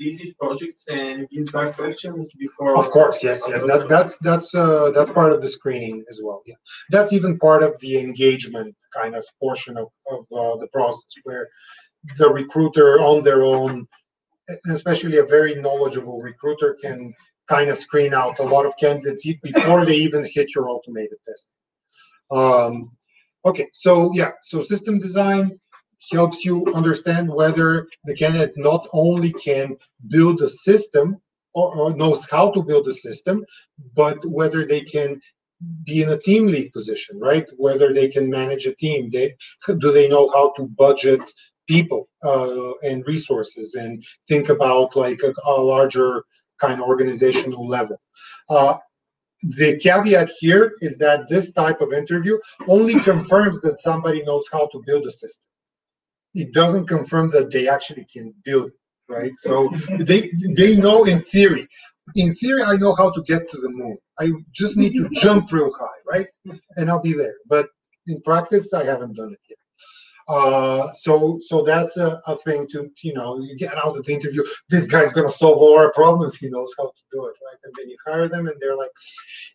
sees these projects and gives back questions before. Of course, yes, yes. That, that's that's uh, that's part of the screening as well. Yeah, that's even part of the engagement kind of portion of of uh, the process where the recruiter on their own, especially a very knowledgeable recruiter, can kind of screen out a lot of candidates before they even hit your automated test. Um, okay, so yeah, so system design helps you understand whether the candidate not only can build a system or, or knows how to build a system, but whether they can be in a team lead position, right? Whether they can manage a team, they do they know how to budget people uh, and resources and think about like a, a larger kind of organizational level. Uh, the caveat here is that this type of interview only confirms that somebody knows how to build a system. It doesn't confirm that they actually can build it, right? So they they know in theory. In theory, I know how to get to the moon. I just need to jump real high, right? And I'll be there. But in practice, I haven't done it yet. Uh, so so that's a, a thing to you know you get out of the interview. This guy's gonna solve all our problems. He knows how to do it, right? And then you hire them, and they're like,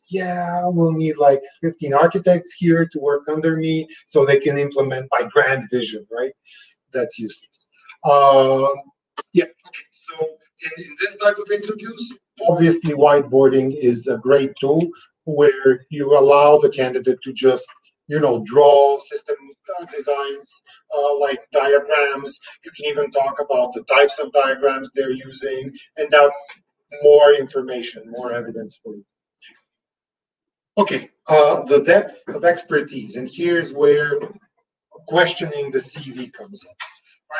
yeah, we'll need like 15 architects here to work under me so they can implement my grand vision, right? That's useless. Um, yeah. Okay. So in, in this type of interviews, obviously whiteboarding is a great tool where you allow the candidate to just you know, draw system uh, designs uh, like diagrams. You can even talk about the types of diagrams they're using, and that's more information, more evidence for you. Okay, uh, the depth of expertise, and here's where questioning the CV comes in,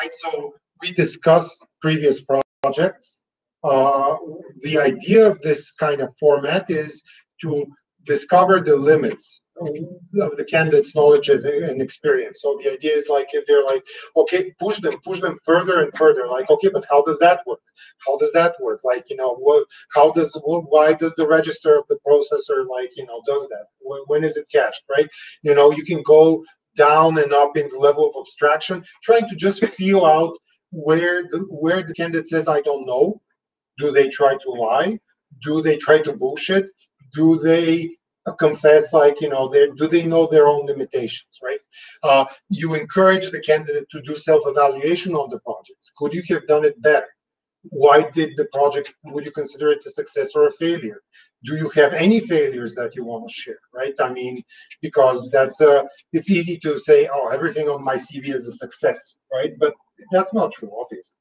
right? So we discussed previous projects. Uh, the idea of this kind of format is to discover the limits of the candidate's knowledge and experience. So the idea is like if they're like, okay, push them, push them further and further. Like, okay, but how does that work? How does that work? Like, you know, what? How does? Why does the register of the processor like, you know, does that? When, is it cached? Right? You know, you can go down and up in the level of abstraction, trying to just feel out where the where the candidate says I don't know. Do they try to lie? Do they try to bullshit? Do they confess like you know they do they know their own limitations right? Uh, you encourage the candidate to do self-evaluation on the projects. Could you have done it better? Why did the project would you consider it a success or a failure? Do you have any failures that you want to share right? I mean because that's uh it's easy to say oh everything on my cv is a success right? But that's not true obviously.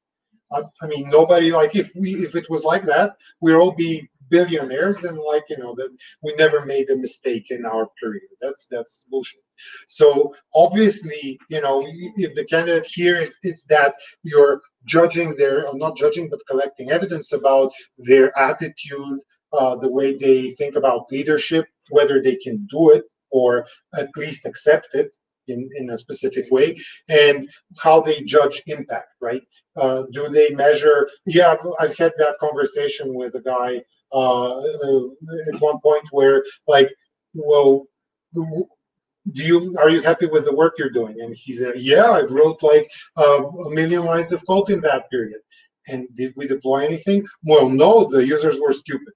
I, I mean nobody like if we if it was like that we'd all be billionaires and like you know that we never made a mistake in our career. That's that's bullshit. So obviously you know if the candidate here is it's that you're judging their not judging but collecting evidence about their attitude uh, the way they think about leadership whether they can do it or at least accept it in, in a specific way and how they judge impact right? Uh, do they measure yeah i've had that conversation with a guy uh, at one point where like, well, do you are you happy with the work you're doing? And he said, yeah, I wrote like uh, a million lines of code in that period. And did we deploy anything? Well, no, the users were stupid.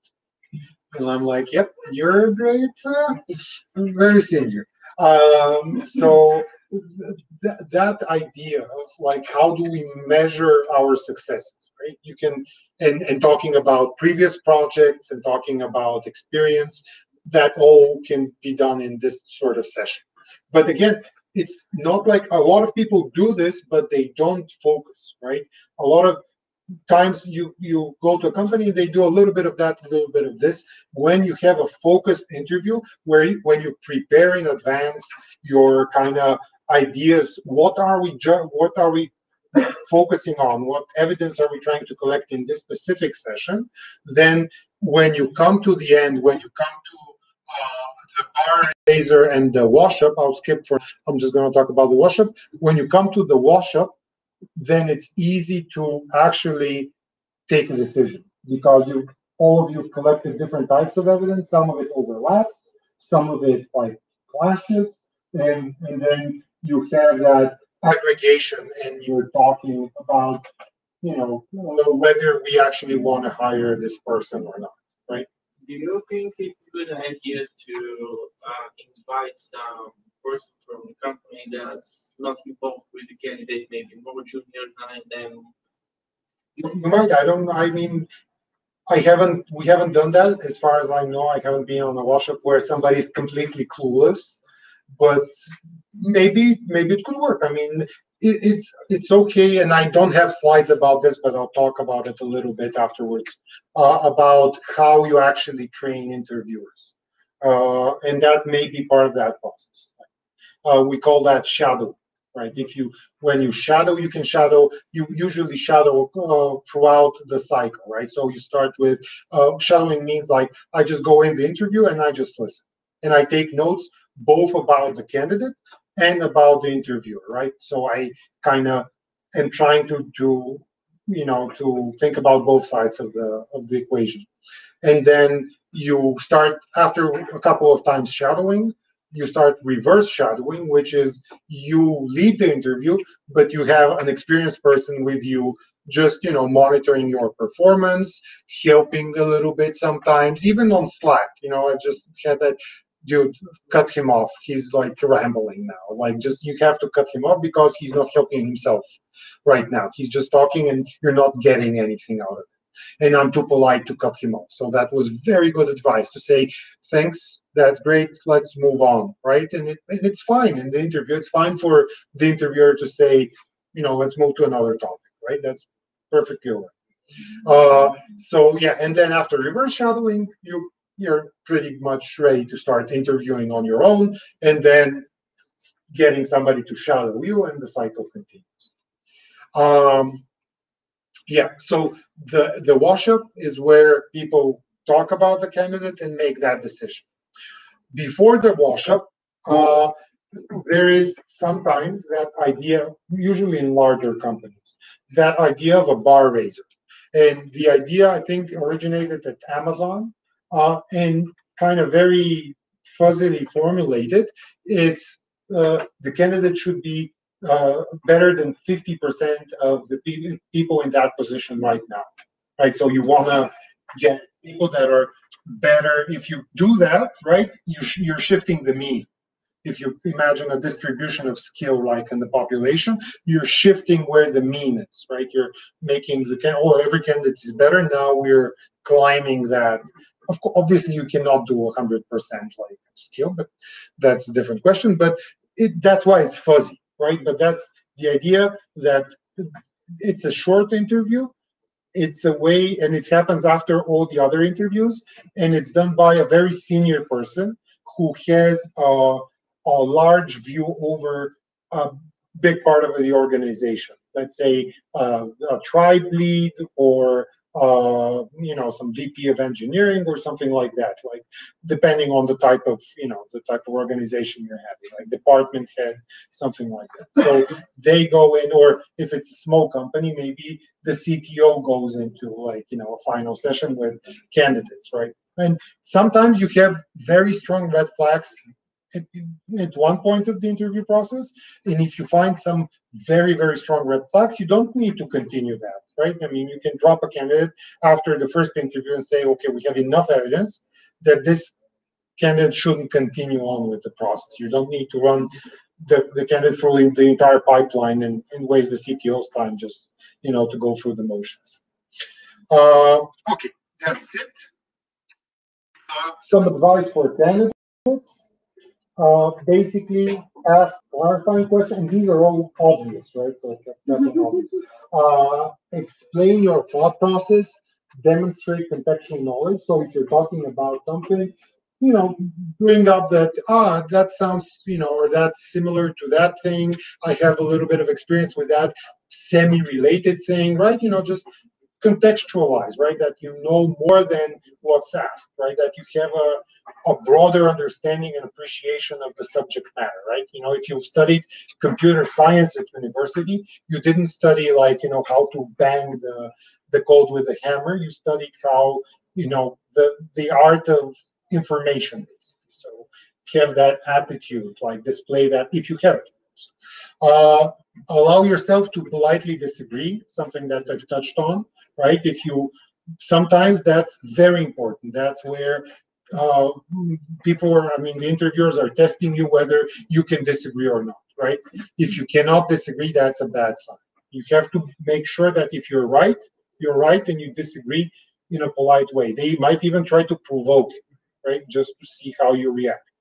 And I'm like, yep, you're great, uh, very senior. Um, so th that idea of like how do we measure our successes right? You can and and talking about previous projects and talking about experience that all can be done in this sort of session. But again it's not like a lot of people do this but they don't focus right? A lot of times you you go to a company they do a little bit of that a little bit of this. When you have a focused interview where you, when you prepare in advance your kind of ideas what are we what are we focusing on what evidence are we trying to collect in this specific session then when you come to the end when you come to uh, the bar raiser and the wash up i'll skip for i'm just going to talk about the wash up when you come to the wash up then it's easy to actually take a decision because you all of you've collected different types of evidence. Some of it overlaps some of it like clashes and and then you have that aggregation and you're talking about, you know, whether we actually want to hire this person or not, right? Do you think it's a good idea to uh, invite some person from the company that's not involved with the candidate, maybe more junior than them? You might. I don't. I mean, I haven't. We haven't done that. As far as I know, I haven't been on a wash up where somebody's completely clueless. But maybe maybe it could work. I mean, it, it's it's okay, and I don't have slides about this, but I'll talk about it a little bit afterwards uh, about how you actually train interviewers. uh, and that may be part of that process. Uh, we call that shadow, right? If you when you shadow, you can shadow. You usually shadow uh, throughout the cycle, right? So you start with uh, shadowing means like I just go in the interview and I just listen and I take notes both about the candidate and about the interviewer, right? So I kind of am trying to do, you know to think about both sides of the of the equation, and then you start after a couple of times shadowing. You start reverse shadowing, which is you lead the interview, but you have an experienced person with you just you know monitoring your performance helping a little bit sometimes even on slack you know i just had that dude, cut him off. He's like rambling now. Like, just you have to cut him off because he's not helping himself right now. He's just talking and you're not getting anything out of it. And I'm too polite to cut him off. So that was very good advice to say, thanks, that's great, let's move on, right? And, it, and it's fine in the interview. It's fine for the interviewer to say, you know, let's move to another topic, right? That's perfectly all right. Uh, so yeah, and then after reverse shadowing, you you're pretty much ready to start interviewing on your own and then getting somebody to shadow you and the cycle continues. Um, yeah so the the wash up is where people talk about the candidate and make that decision. Before the wash up uh, there is sometimes that idea usually in larger companies that idea of a bar raiser. And the idea i think originated at amazon uh, and kind of very fuzzily formulated, it's uh, the candidate should be uh, better than 50% of the pe- people in that position right now, right? So you want to get people that are better. If you do that, right, you sh- you're shifting the mean. If you imagine a distribution of skill like in the population, you're shifting where the mean is, right? You're making the can oh every candidate is better. Now we're climbing that of course, obviously, you cannot do 100% like skill, but that's a different question. But it, that's why it's fuzzy, right? But that's the idea that it's a short interview. It's a way, and it happens after all the other interviews, and it's done by a very senior person who has a, a large view over a big part of the organization. Let's say uh, a tribe lead or uh, you know, some VP of engineering or something like that, like depending on the type of, you know, the type of organization you're having, like department head, something like that. So they go in, or if it's a small company, maybe the CTO goes into like, you know, a final session with candidates, right? And sometimes you have very strong red flags at, at one point of the interview process. And if you find some very, very strong red flags, you don't need to continue that, right? I mean, you can drop a candidate after the first interview and say, okay, we have enough evidence that this candidate shouldn't continue on with the process. You don't need to run the, the candidate through the entire pipeline and, and waste the CTO's time just, you know, to go through the motions. Uh, okay, that's it. Uh, some advice for candidates uh, basically ask clarifying questions, and these are all obvious, right? So nothing obvious. Uh, explain your thought process, demonstrate contextual knowledge. So if you're talking about something, you know, bring up that, ah, that sounds, you know, or that's similar to that thing. I have a little bit of experience with that semi-related thing, right? You know, just contextualize, right? That you know more than what's asked, right? That you have a, a broader understanding and appreciation of the subject matter, right? You know, if you've studied computer science at university, you didn't study like, you know, how to bang the, the code with a hammer. You studied how, you know, the, the art of information. So have that attitude, like display that if you have it. Uh, allow yourself to politely disagree, something that I've touched on right? If you sometimes that's very important. That's where uh, people are, I mean, the interviewers are testing you whether you can disagree or not, right? If you cannot disagree, that's a bad sign. You have to make sure that if you're right, you're right, and you disagree in a polite way. They might even try to provoke right? Just to see how you react.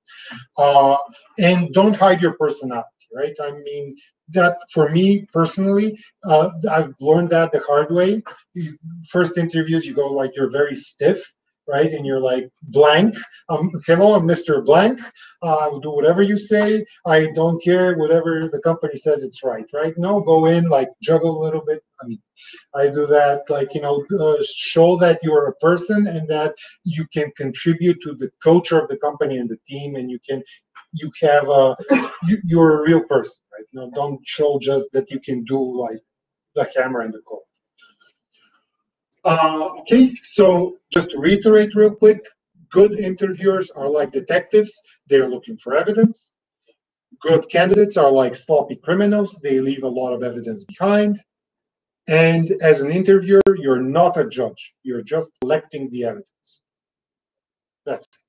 Uh, and don't hide your personality, right? I mean, that for me personally, uh, I've learned that the hard way. You, first interviews, you go like you're very stiff, right? And you're like blank. Um, hello, I'm Mr. Blank. Uh, I will do whatever you say. I don't care whatever the company says it's right, right? No, go in like juggle a little bit. I mean, I do that like you know, uh, show that you are a person and that you can contribute to the culture of the company and the team, and you can you have a you, you're a real person, right? Know, don't show just that you can do like the hammer and the code. Uh, okay, so just to reiterate real quick, good interviewers are like detectives, they're looking for evidence. Good candidates are like sloppy criminals, they leave a lot of evidence behind. And as an interviewer, you're not a judge, you're just collecting the evidence. That's it.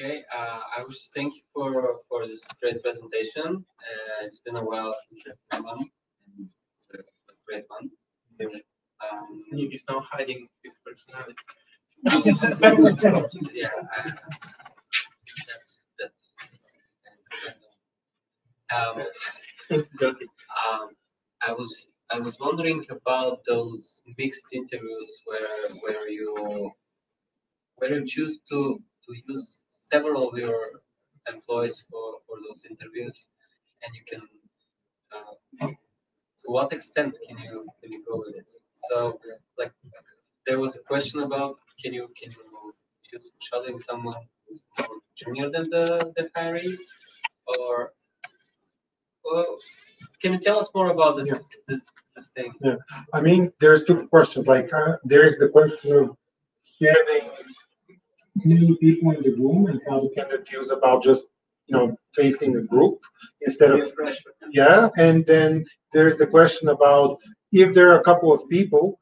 Okay, uh, I was thank you for, for this great presentation. Uh, it's been a while since I've seen one. and It's a great one. Um, He's now hiding his personality. yeah, I- that's, that's. Um, um, I was, I was wondering about those mixed interviews where, where you, where you choose to, to use several of your employees for, for those interviews, and you can, uh, to what extent can you, can you go with this? So, like, there was a question about, can you, can you use shadowing someone who's more junior than the, the hiree? Or, well, can you tell us more about this, Yeah. this, this thing? Yeah, I mean, there's two questions, like, uh, there is the question of having many people in the room and how the candidate feels about just, you know, facing a group instead of Yeah, and then there's the question about if there are a couple of people,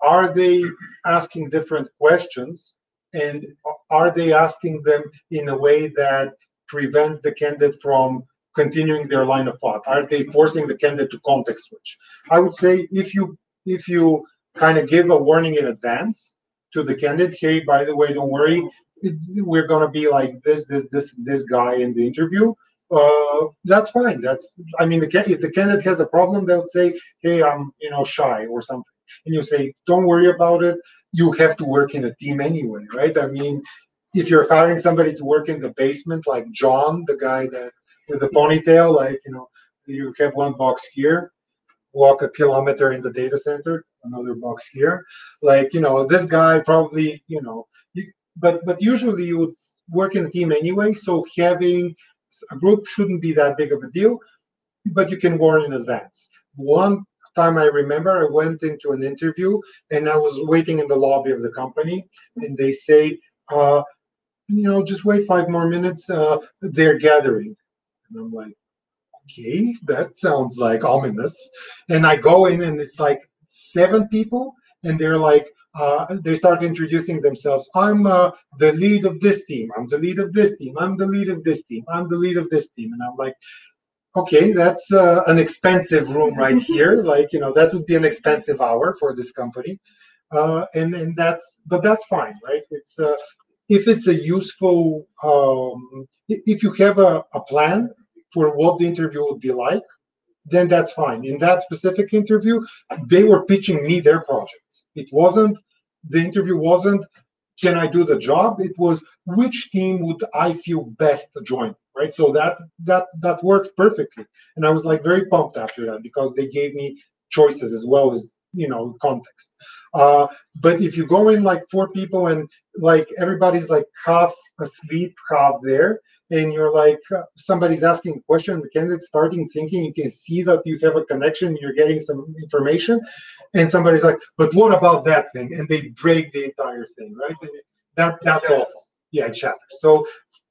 are they asking different questions? And are they asking them in a way that prevents the candidate from continuing their line of thought? Are they forcing the candidate to context switch? I would say if you, if you kind of give a warning in advance to the candidate, hey, by the way, don't worry, we're gonna be like this, this, this, this guy in the interview uh, that's fine. That's, I mean, the, if the candidate has a problem, they'll say, hey, I'm, you know, shy or something. And you say, don't worry about it. You have to work in a team anyway, right? I mean, if you're hiring somebody to work in the basement, like John, the guy that with the ponytail, like, you know, you have one box here, walk a kilometer in the data center, another box here. Like, you know, this guy probably, you know, but but usually you would work in a team anyway. So having a group shouldn't be that big of a deal, but you can warn in advance. One time I remember I went into an interview and I was waiting in the lobby of the company and they say, uh, you know, just wait five more minutes, uh, they're gathering. And I'm like, okay, that sounds like ominous. And I go in and it's like seven people and they're like, uh, they start introducing themselves. I'm uh, the lead of this team. I'm the lead of this team. I'm the lead of this team. I'm the lead of this team. And I'm like, okay, that's uh, an expensive room right here. Like, you know, that would be an expensive hour for this company. Uh, and and that's but that's fine, right? It's uh, if it's a useful um, if you have a, a plan for what the interview would be like, then that's fine. In that specific interview, they were pitching me their projects. It wasn't the interview wasn't can I do the job? It was which team would I feel best to join, right? So that that that worked perfectly, and I was like very pumped after that because they gave me choices as well as you know context. Uh, but if you go in like four people and like everybody's like half asleep, half there, and you're like uh, somebody's asking a question, the candidate's starting thinking, you can see that you have a connection, you're getting some information, and somebody's like, but what about that thing? And they break the entire thing, right? And that that's awful. Yeah, it shatters. So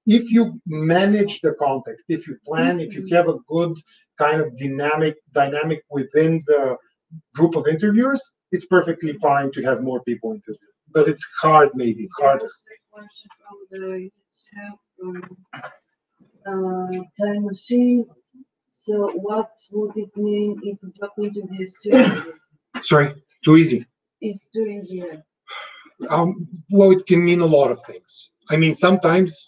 if you manage the context, if you plan, if you have a good kind of dynamic dynamic within the group of interviewers, it's perfectly fine to have more people interview. But it's hard, maybe harder. Question from the chat from uh, time machine. So what would it mean if the job interview is too easy? Sorry, too easy. It's too easy. Um, well, it can mean a lot of things. I mean, sometimes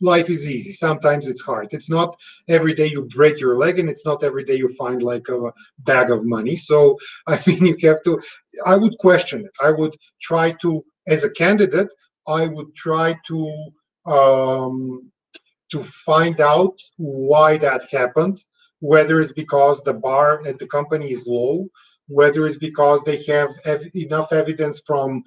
life is easy. Sometimes it's hard. It's not every day you break your leg, and it's not every day you find like a bag of money. So I mean, you have to. I would question it. I would try to, as a candidate, I would try to um, to find out why that happened. Whether it's because the bar at the company is low, whether it's because they have ev- enough evidence from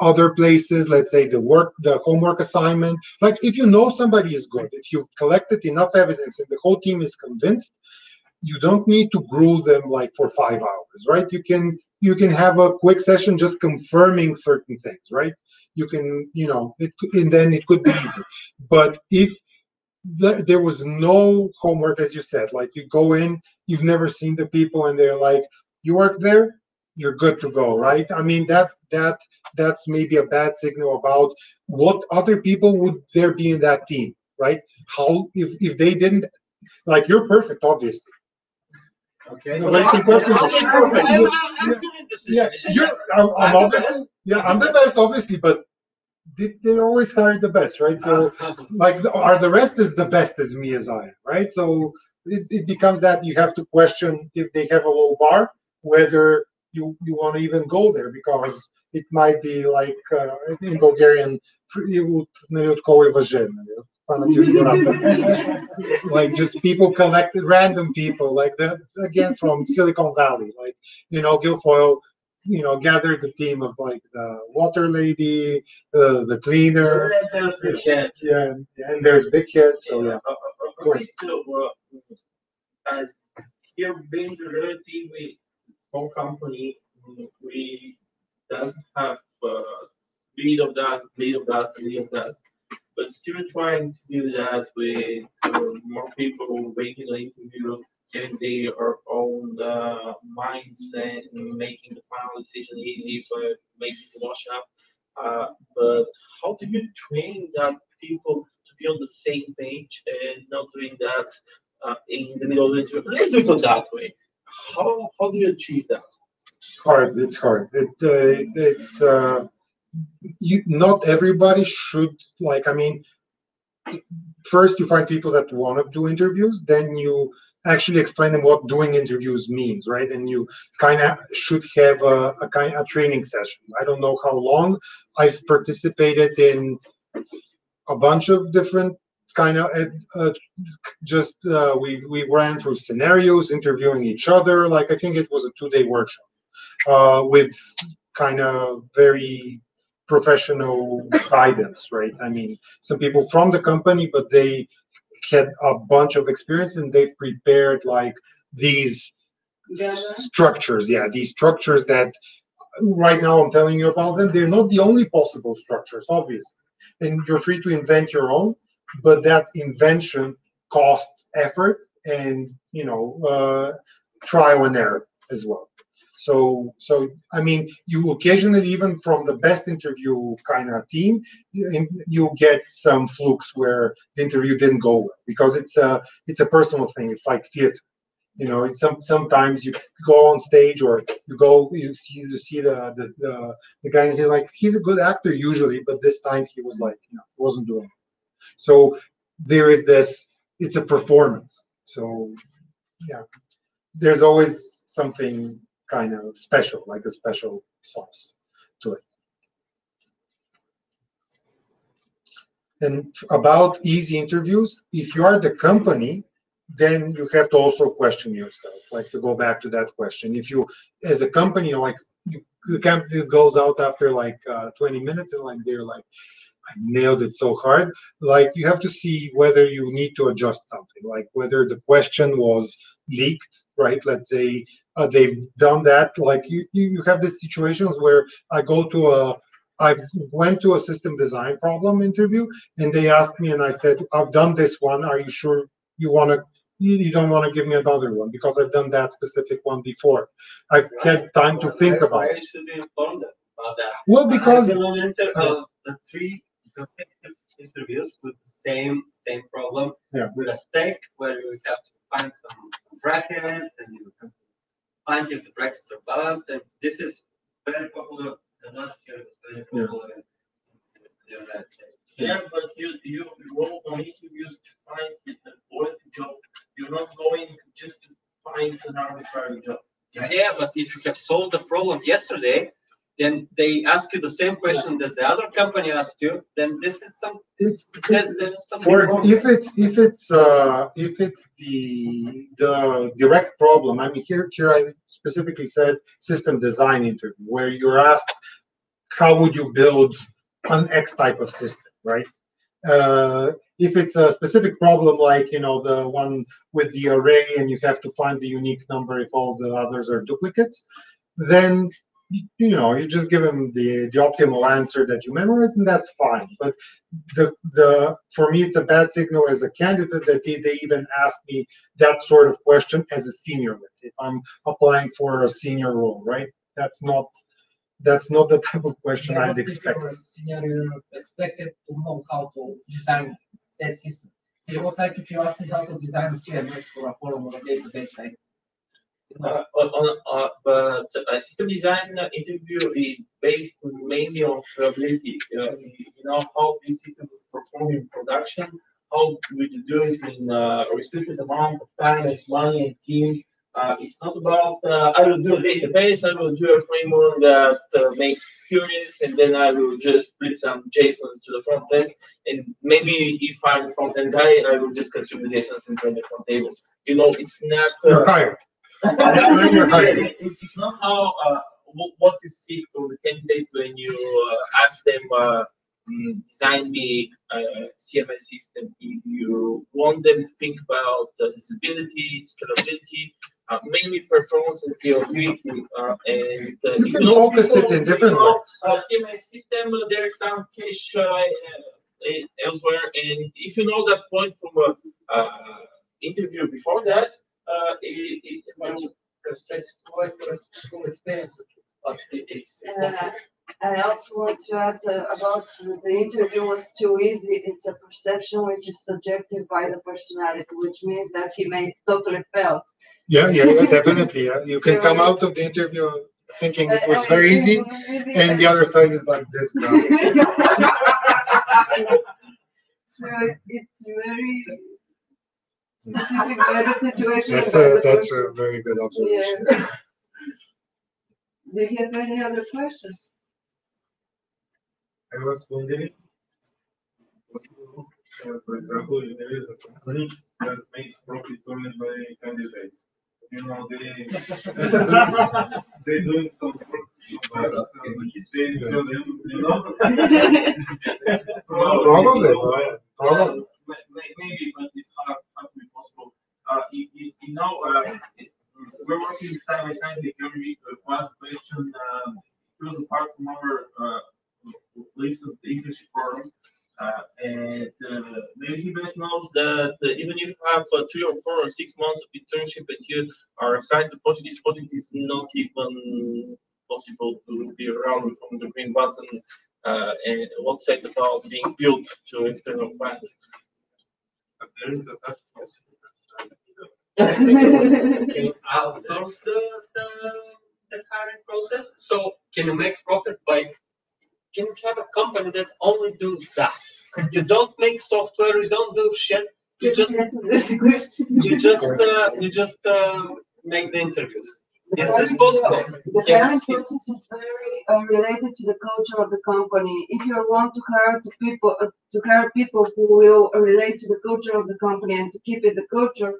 other places let's say the work the homework assignment like if you know somebody is good if you've collected enough evidence and the whole team is convinced you don't need to gruel them like for five hours right you can you can have a quick session just confirming certain things right you can you know it and then it could be easy but if there, there was no homework as you said like you go in you've never seen the people and they're like you work there you're good to go right i mean that that that's maybe a bad signal about what other people would there be in that team right how if if they didn't like you're perfect obviously Okay. No, but the question is- I'm perfect. I'm- I'm good at this yeah situation. you're I'm, I'm I'm the obviously, yeah i'm the best obviously but they, they always hire the best, right? So, ah, like, are the rest is the best as me as I, right? So it, it becomes that you have to question if they have a low bar, whether you you want to even go there because it might be like uh, in Bulgarian, like just people collected random people like that again from Silicon Valley, like you know Gilfoyle you know, gathered the team of like the water lady, uh, the cleaner, Yeah. yeah, and there's big kids, so yeah. Uh, as here being the a relatively small company, we doesn't have, uh, lead of that, lead of that, lead of that. But still trying to do that with uh, more people making interview, getting their own, uh, minds and making the final decision easy for making the wash up. Uh, but how do you train that people to be on the same page and not doing that uh, in the middle of the interview? Let's do it that way. How how do you achieve that? hard it's hard it uh, it's uh you not everybody should like i mean first you find people that want to do interviews then you actually explain them what doing interviews means right? And you kind of should have a, a kind a training session. I don't know how long. I've participated in a bunch of different kind of uh, just uh, we we ran through scenarios interviewing each other. Like i think it was a two day workshop uh, with kind of very professional guidance, right? I mean, some people from the company, but they had a bunch of experience and they've prepared like these Gather. structures. Yeah, these structures that right now I'm telling you about them. They're not the only possible structures, obviously, and you're free to invent your own, but that invention costs effort and you know uh, trial and error as well. So, so I mean, you occasionally, even from the best interview kind of team, you, you get some flukes where the interview didn't go well because it's a it's a personal thing. It's like theater, you know. It's some sometimes you go on stage or you go you see, you see the the the, the guy and he's like he's a good actor usually, but this time he was like you know wasn't doing. It. So there is this. It's a performance. So yeah, there's always something kind of special, like a special sauce to it. And about easy interviews, if you are the company, then you have to also question yourself, like to go back to that question. If you, as a company, like, you, the company goes out after like uh, 20 minutes and like they're like, I nailed it so hard. Like you have to see whether you need to adjust something, like whether the question was leaked, right? Let's say uh, they've done that. Like you, you, have these situations where I go to a, I went to a system design problem interview and they asked me and I said, I've done this one. Are you sure you want to, you, don't want to give me another one because I've done that specific one before. I've had time to think about Why it. should we inform them about that? Well, because, I've been inter- uh, the three consecutive interviews with the same same problem. Yeah. With a stake where you have to find some brackets and you have to find if the brackets are balanced. And this is very popular. The last year was very Yeah. popular in the United States. Yeah, but you, you go on interviews to find the quality job. You're not going just to find an arbitrary job. Yeah, yeah, but if you have solved the problem yesterday, then they ask you the same question that the other company asked you, then this is some, It's, there- there's something For, wrong. if it's, if it's, uh, if it's the, the direct problem, I mean, here, here I specifically said system design interview, where you're asked, how would you build an X type of system, right? Uh, if it's a specific problem like, you know, the one with the array and you have to find the unique number if all the others are duplicates, then, you know, you just give them the, the optimal answer that you memorized and that's fine. But the the for me it's a bad signal as a candidate that they, they even ask me that sort of question as a senior let's say if i'm applying for a senior role right that's not that's not the type of question Yeah, i'd expect Senior, you're expected to know how to design that system. It was like if you ask me how to design a CMS for a forum or a database, like. Uh, on, on, uh, but a system design interview is based mainly on scalability. Uh, you know, how this system will perform in production, how would you do it in uh, a restricted amount of time and money and team. Uh, it's not about, uh, I will do a database, I will do a framework that uh, makes queries, and then I will just split some JSONs to the front end. And maybe if I'm front end guy, I will just consume the JSONs and run some tables. You know, it's not. uh, you're It's not how, uh, what, you see from the candidate when you uh, ask them, uh, design me a CMS system. If you want them to think about usability, scalability, uh, mainly performance and scalability, uh, and. uh, You can focus it in different ways. uh, CMS system, uh, there is some cache uh, uh, elsewhere, and if you know that point from a uh, interview before that, uh, it, it will Constraints to work for full experience, but it- it's, it's Uh, possible. I also want to add uh, about the interview was too easy. It's a perception which is subjective by the personality, which means that he may totally failed. yeah yeah, yeah definitely yeah. you can come out of the interview thinking it was very easy and the other side is like this now. So it's very specific by situation. that's a that's person. a very good observation Yeah. Do you have any other questions? I was wondering, uh, for example, if there is a company that makes profit only by candidates. You know, they, they're doing some work, some tasks, and they sell them, you know? probably right? probably Uh, may- may- Maybe, but it's hard, Uh, you, you, you know, uh, we're working side by side with Gary, last question, uh, it was a part from our, uh, list of the internship program. Uh, and, uh, maybe he best knows that even if you have three or four or six months of internship and you are assigned to this project is not even possible to be around from the green button uh, and what said about being built to external clients. There is a task. Can you outsource the, the, the hiring process? So can you make profit by, can you have a company that only does that? You don't make software, you don't do shit, you just, There's a you just, uh, you just, uh, make the interviews. Is this possible? The Yes. hiring process is very uh, related to the culture of the company. If you want to hire to people, uh, to hire people who will relate to the culture of the company and to keep it the culture,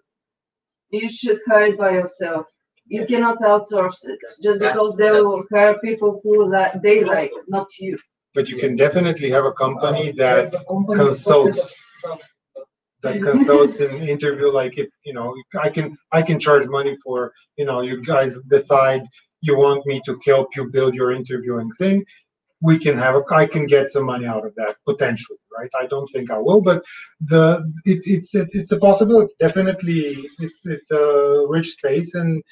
you should hire it by yourself. You cannot outsource it just That's- because they will that's- hire people who like, they like, not you. but you can definitely have a company that The company consults. that consults an interview, like if, you know, I can, I can charge money for, you know, you guys decide you want me to help you build your interviewing thing. We can have, a I can get some money out of that potentially, right? I don't think I will, but the, it, it's, it's a possibility. Definitely, it's, it's a rich space and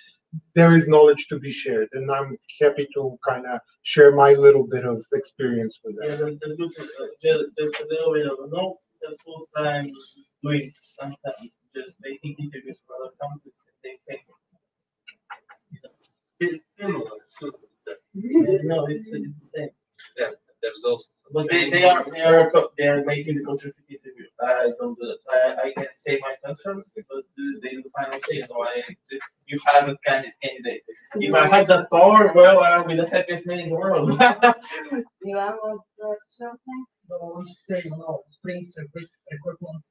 there is knowledge to be shared and I'm happy to kind of share my little bit of experience with Yeah, that. that's, that's good. Uh, Just, just a little bit of a note, that's what I'm doing sometimes, just making interviews for other companies and they pay. It's similar, so, no, it's, it's the same. Yeah, there's also some But they, they are, they are, they are making the contract interview. I don't do that. I, I can say my concerns, but they do the final say, so I, you have a candidate, candidate. If I had that power, well, I would be the happiest man in the world. You I want to ask something? So we should say, you know, springs recruit- recruitment,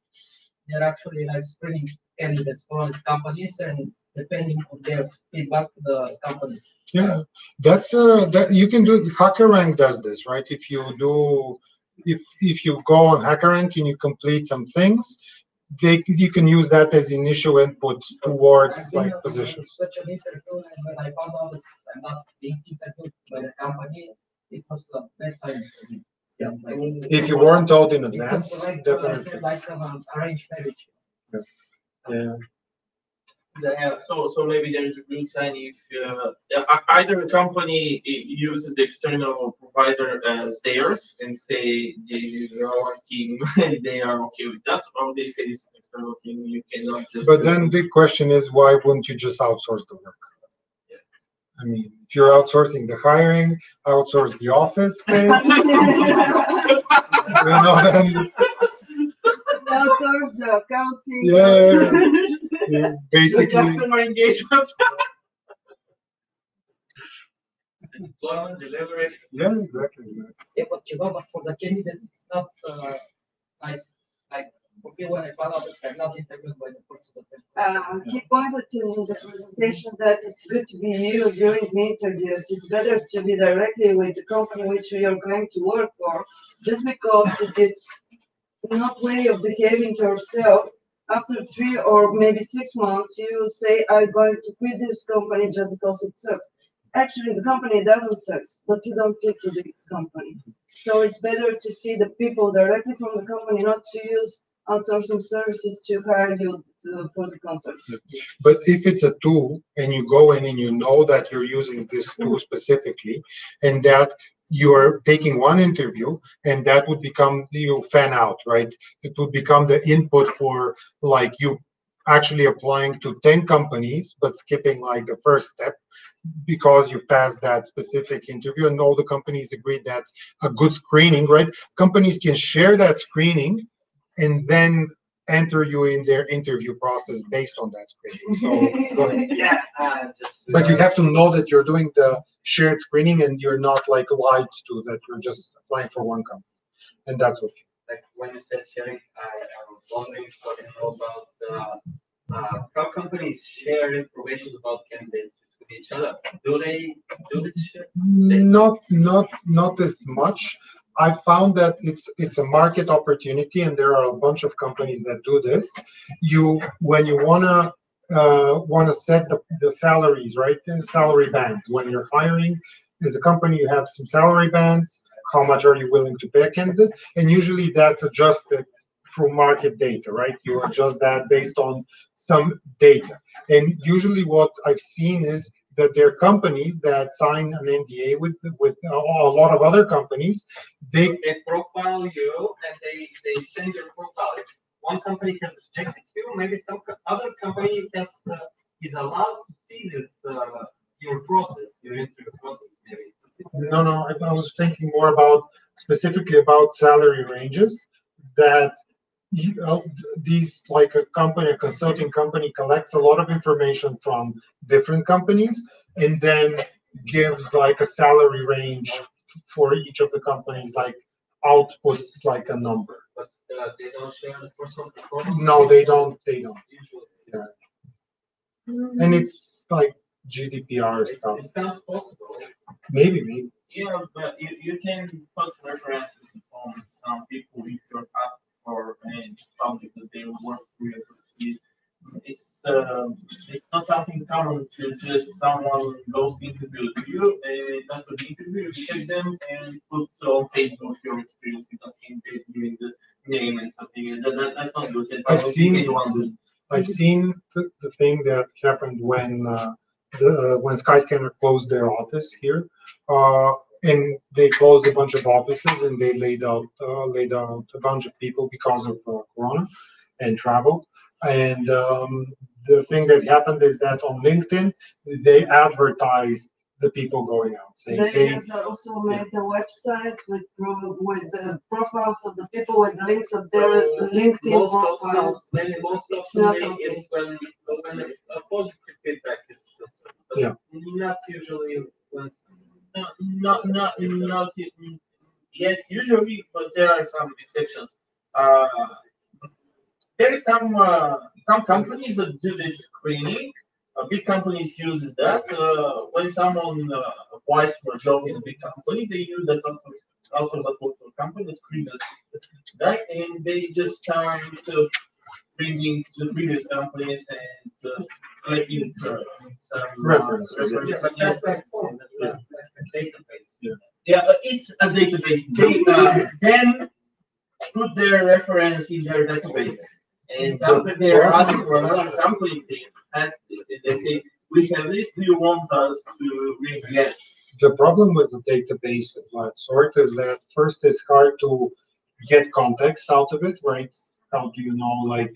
they're actually like screening candidates for companies and depending on their feedback to the companies. Yeah, that's, uh, that, you can do, HackerRank does this, right? If you do, if, if you go on HackerRank and you complete some things, they, you can use that as initial input towards like on positions. Such an interview and when I found out that I'm not being interviewed by the company, it was a bad sign for me. Yeah, like. If you weren't told in advance, definitely, like an arranged marriage. yeah. Yeah, so, so maybe there is a good sign if, uh, e- either a company uses the external provider as theirs and say they use our team, and they are okay with that, or they say this external team, you cannot just. But then the question is, why wouldn't you just outsource the work? I mean, if you're outsourcing the hiring, outsource the office space, you know, then Outsource the accounting. Yeah. you The basically, customer engagement. Deployment, delivery. yeah, exactly. exactly. Yeah, but you know, but for the candidates, it's not, uh, nice, like, for me, when I found out that I'm not interviewed by the person that. Uh, he pointed to in the presentation that it's good to be you during the interviews. It's better to be directly with the company which you're going to work for, just because it's not way of behaving yourself, after three or maybe six months, you say, I'm going to quit this company just because it sucks. Actually, the company doesn't suck, but you don't fit to the company. So it's better to see the people directly from the company, not to use outsourcing services to hire you uh, for the contract. But if it's a tool and you go in and you know that you're using this tool specifically and that you're taking one interview and that would become you fan out, right? It would become the input for like you actually applying to 10 companies, but skipping like the first step because you passed that specific interview and all the companies agreed that a good screening, right? Companies can share that screening and then enter you in their interview process based on that screening. So, go ahead. Yeah, uh, just. but you have to know that you're doing the shared screening and you're not like lied to, that you're just applying for one company. And that's okay. like when you said sharing, I, I was wondering what you know about, uh, uh, how companies share information about candidates with each other. Do they, do they share? Not, not, not as much. I found that it's, it's a market opportunity and there are a bunch of companies that do this. You, when you wanna, uh, wanna set the, the salaries, right? The salary bands, when you're hiring as a company, you have some salary bands. How much are you willing to back end candidate? And usually that's adjusted through market data, right? You adjust that based on some data. And usually what I've seen is that there are companies that sign an NDA with, with a a lot of other companies. They, They profile you and they, they send your profile. If one company has rejected you, maybe some other company has, uh, is allowed to see this, uh, your process, your interview process, maybe. no, no, I, I was thinking more about specifically about salary ranges that these, like a company, a consulting company collects a lot of information from different companies and then gives like a salary range for each of the companies, like outputs like a number. But, uh, they don't share the personal performance. No, they don't, they don't. Usually. And it's like GDPR It stuff. it sounds possible. Maybe, maybe. Yeah, but you, you can put references on some people if you're asked for and something that they work with. It's, um, it's not something common to just someone goes to interview you, and after the interview, you check them and put on Facebook your experience with that candidate, giving the name and something, and that, that, that's not good. I've seen- anyone would I've seen the, the thing that happened when, uh, the, when Skyscanner closed their office here. Uh, and they closed a bunch of offices and they laid out, uh, laid out a bunch of people because of uh, Corona and travel. And, um, the thing that happened is that on LinkedIn, they advertised the people going out, saying, They hey, has also made a website with, with the profiles of the people with links of their So, LinkedIn Most often, profiles. many, most It's not often okay. when, when a positive feedback is. concerned, but Yeah. Not usually when, not, not, not, not, yes, usually, but there are some exceptions. Uh, there is some, uh, some companies that do this screening. Uh, big companies use that, uh, when someone, uh, applies for a job in a big company, they use that also, also that work for company, screen that that, and they just start bringing to previous companies and uh, collecting uh, some uh, References, yeah. references. But that's that's like, that's like database. Yeah, uh, it's a database. They uh, then put their reference in their database. And after they're asking for another company, they, and they say, we have this, do you want us to bring again? the problem with the database of that sort is that first it's hard to get context out of it, right? How do you know, like,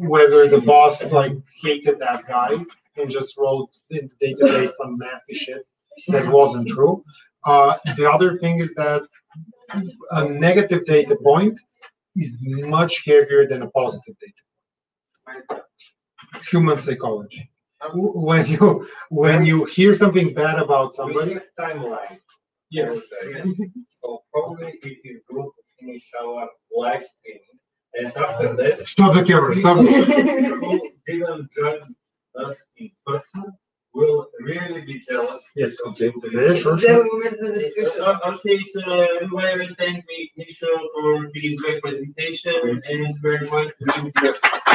whether the boss like hated that guy and just wrote in the database some nasty shit that wasn't true? Uh, the other thing is that a negative data point is much heavier than a positive data. Human psychology. When you, when you hear something bad about somebody, We timeline. yes, So probably it is good to finish our live stream. And after that, stop the camera, stop. the- people didn't join us in person will really be jealous. Yes, okay, yeah, sure, Then sure. we miss the discussion. Uh, Okay, so everybody thank me, Mihail, for his great presentation mm-hmm. and very much.